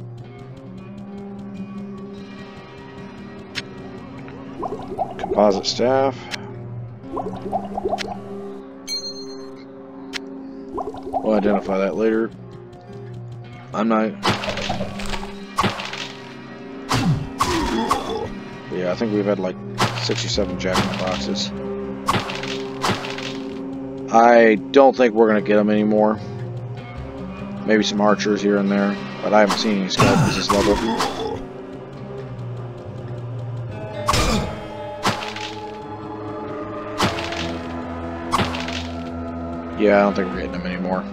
Composite staff. We'll identify that later. I'm not... Yeah, I think we've had like 67 Jack in the boxes. I don't think we're going to get them anymore. Maybe some archers here and there, but I haven't seen any skeletons this level. Yeah, I don't think we're getting them anymore.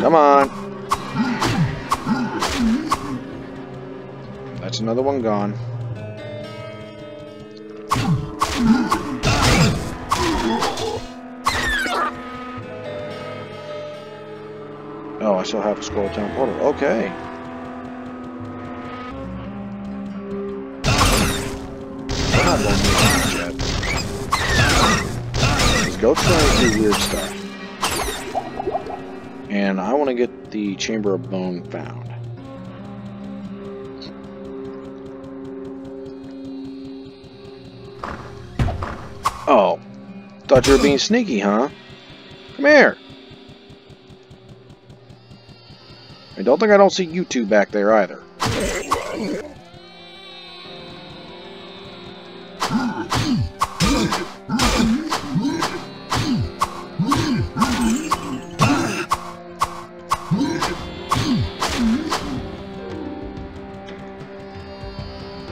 Come on. That's another one gone. Still have a scroll town portal. Okay. These goats trying to do weird stuff. And I want to get the Chamber of Bone found. Oh. Thought you were being sneaky, huh? Come here. I don't think I don't see you two back there either.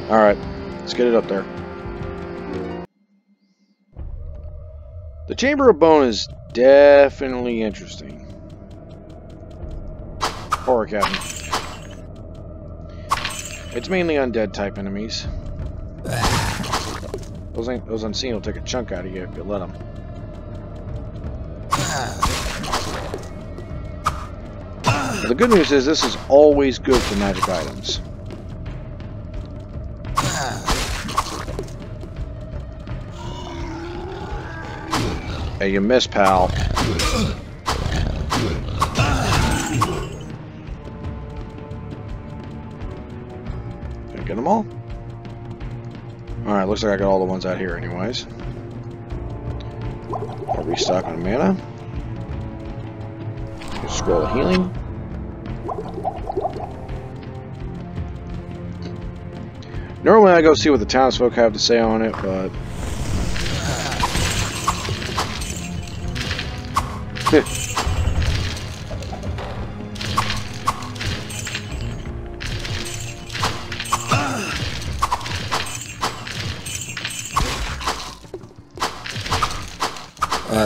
Alright, let's get it up there. The Chamber of Bone is definitely interesting. Horror Captain. It's mainly undead type enemies. Those, ain't, those unseen will take a chunk out of you if you let them. the good news is this is always good for magic items. Hey, you missed, pal. Them all? Alright, looks like I got all the ones out here anyways. I'll restock on mana. Scroll of healing. Normally I go see what the townsfolk have to say on it, but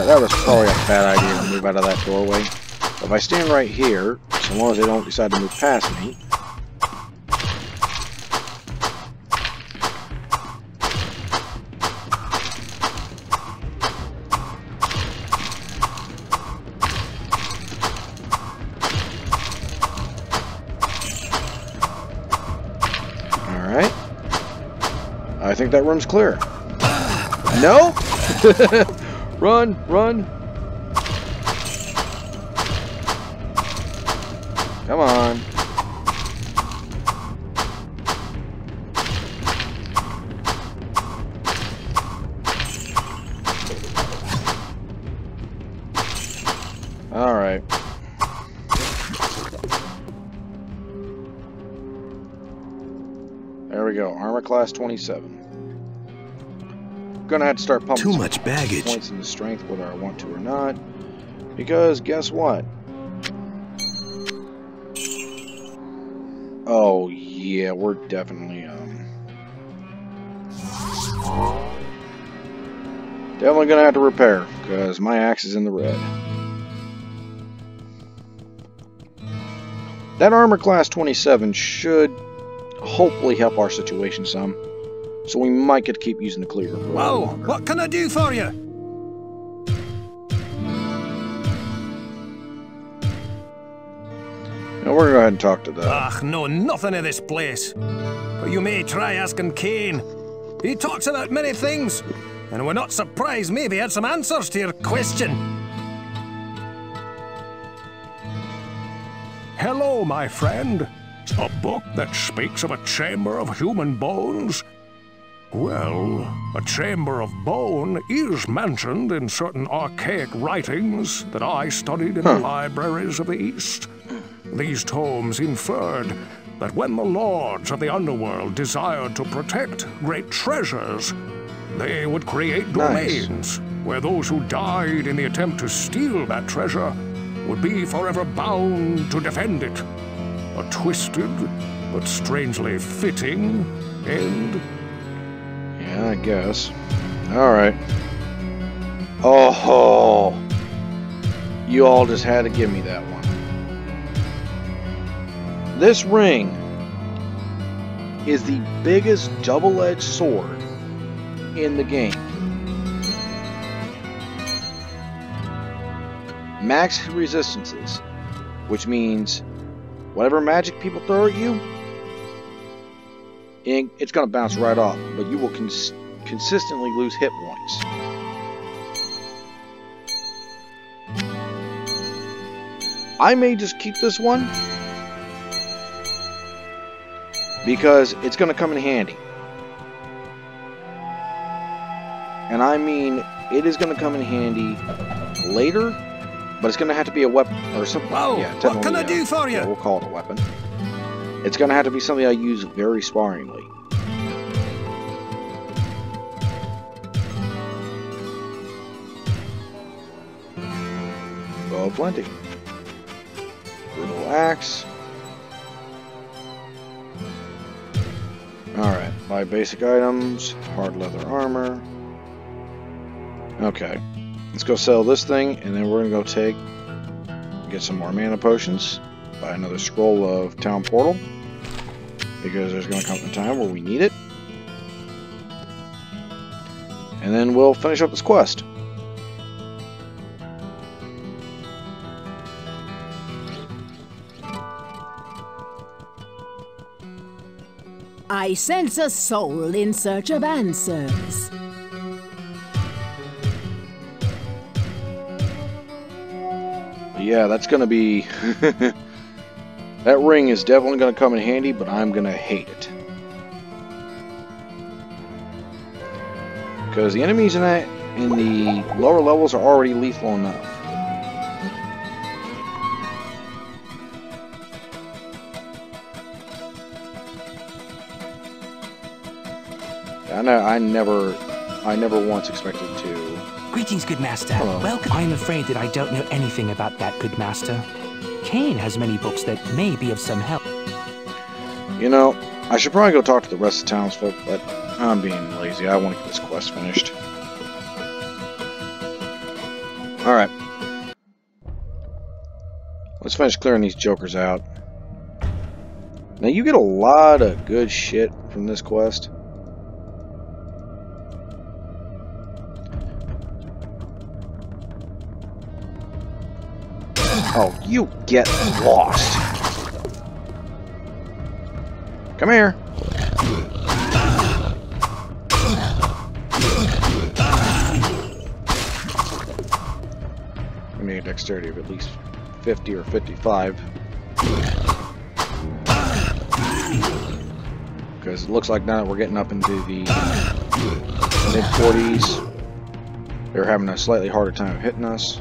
Alright, that was probably a bad idea to move out of that doorway. If I stand right here, so long as they don't decide to move past me, Alright. I think that room's clear. No? run, run. Come on. All right. There we go. Armor class 27. Gonna have to start pumping Too much baggage. points into strength whether I want to or not. Because guess what? Oh yeah, we're definitely um definitely gonna have to repair because my axe is in the red. That armor class 27 should hopefully help our situation some. So we might get to keep using the cleaver. Whoa, what can I do for you? Now we're gonna go ahead and talk to the Ach, no, nothing of this place. But you may try asking Cain. He talks about many things, and we're not surprised maybe he had some answers to your question. Hello, my friend. A book that speaks of a chamber of human bones? Well, a chamber of bone is mentioned in certain archaic writings that I studied in the libraries of the East. These tomes inferred that when the lords of the underworld desired to protect great treasures, they would create Nice. domains where those who died in the attempt to steal that treasure would be forever bound to defend it. A twisted but strangely fitting end. Yeah, I guess. Alright. Oh, you all just had to give me that one. This ring is the biggest double-edged sword in the game. Max resistances, which means whatever magic people throw at you, it- it's going to bounce right off, but you will cons- consistently lose hit points. I may just keep this one because it's going to come in handy. And I mean, it is going to come in handy later, but it's going to have to be a weapon or something. Whoa, yeah, what can I do uh, for yeah, you? we'll call it a weapon. It's going to have to be something I use very sparingly. Of plenty. Brutal axe. Alright, buy basic items, hard leather armor. Okay, let's go sell this thing, and then we're gonna go take, get some more mana potions, buy another scroll of town portal, because there's gonna come a time where we need it. And then we'll finish up this quest. I sense a soul in search of answers. Yeah, that's gonna be. that ring is definitely gonna come in handy, but I'm gonna hate it. Because the enemies in that in the lower levels are already lethal enough. I know. I never, I never once expected to. Greetings, good master. Hello. Welcome. I'm afraid that I don't know anything about that, good master. Cain has many books that may be of some help. You know, I should probably go talk to the rest of the townsfolk, but I'm being lazy. I want to get this quest finished. Alright. Let's finish clearing these jokers out. Now, you get a lot of good shit from this quest. Oh, you get lost. Come here. We need a dexterity of at least 50 or 55. Because it looks like now we're getting up into the mid 40s, they're having a slightly harder time hitting us.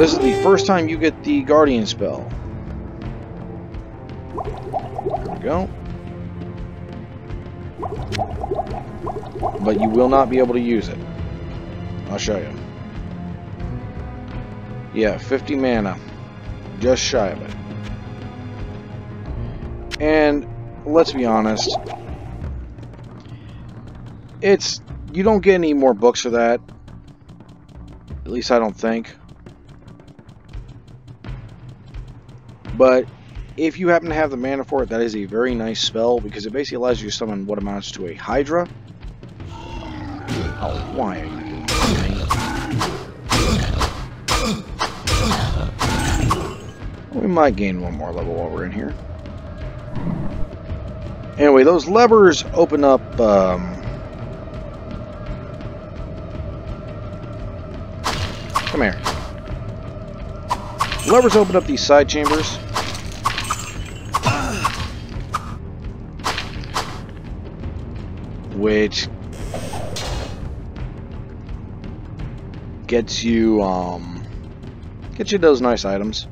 This is the first time you get the Guardian spell. There we go. But you will not be able to use it. I'll show you. Yeah, 50 mana. Just shy of it. And let's be honest. It's you don't get any more books for that. At least I don't think. But if you happen to have the mana for it, that is a very nice spell because it basically allows you to summon what amounts to a Hydra. Oh, why? We might gain one more level while we're in here. Anyway, those levers open up. Um, come here. Levers open up these side chambers. Which gets you um gets you those nice items.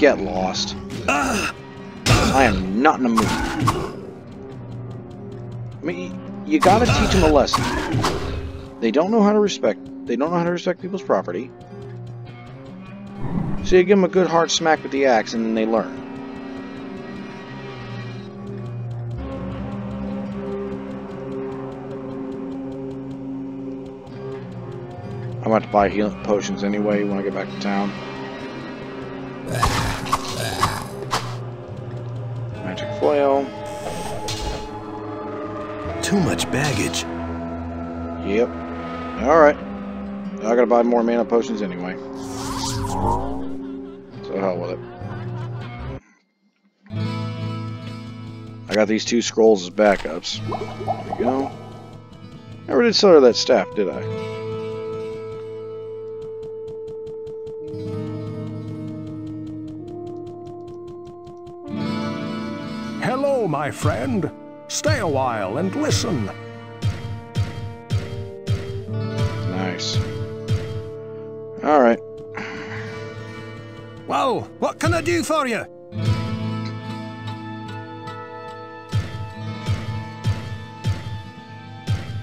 Get lost. I am not in the mood. I mean, you gotta teach them a lesson. They don't know how to respect. They don't know how to respect people's property. So you give them a good hard smack with the axe, and then they learn. I'm about to buy healing potions anyway when I get back to town. Magic flail. Too much baggage. Yep. Alright. I gotta buy more mana potions anyway. So hell with it. I got these two scrolls as backups. There we go. Never did sell her that staff, did I? Hello, my friend. Stay a while and listen. Nice. Alright. What can I do for you?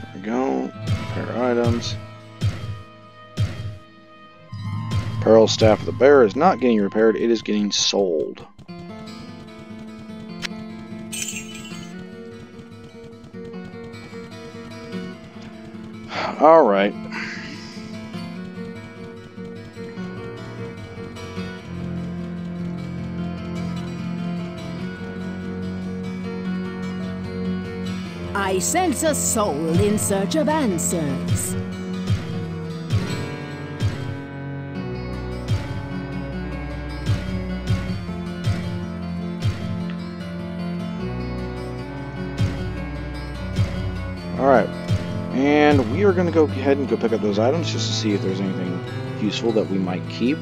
There we go. Repair items. Pearl Staff of the Bear is not getting repaired, it is getting sold. Alright. I sense a soul in search of answers. Alright. And we are going to go ahead and go pick up those items just to see if there's anything useful that we might keep.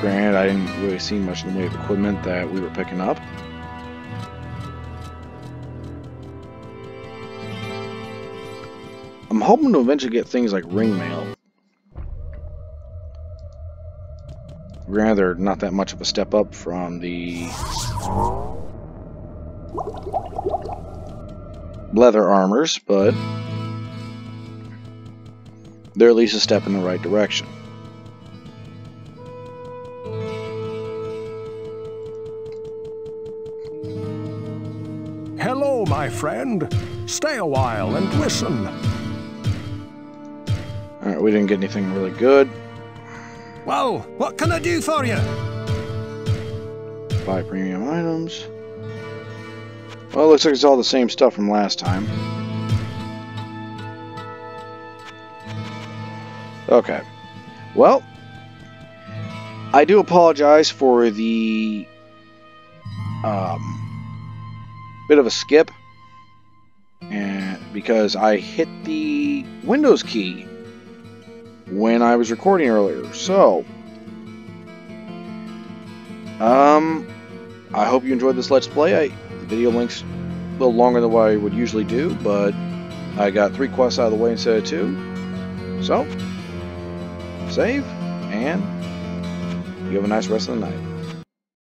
Granted, I didn't really see much in the way of equipment that we were picking up. Hoping to eventually get things like ring mail. Rather, not that much of a step up from the leather armors, but they're at least a step in the right direction. Hello, my friend. Stay a while and listen. Alright, we didn't get anything really good. Well, what can I do for you? Buy premium items. Well, it looks like it's all the same stuff from last time. Okay. Well, I do apologize for the um, bit of a skip, and because I hit the Windows key when I was recording earlier. So, um, I hope you enjoyed this Let's Play. I, the video link's a little longer than what I would usually do, but I got three quests out of the way instead of two. So, save, and you have a nice rest of the night.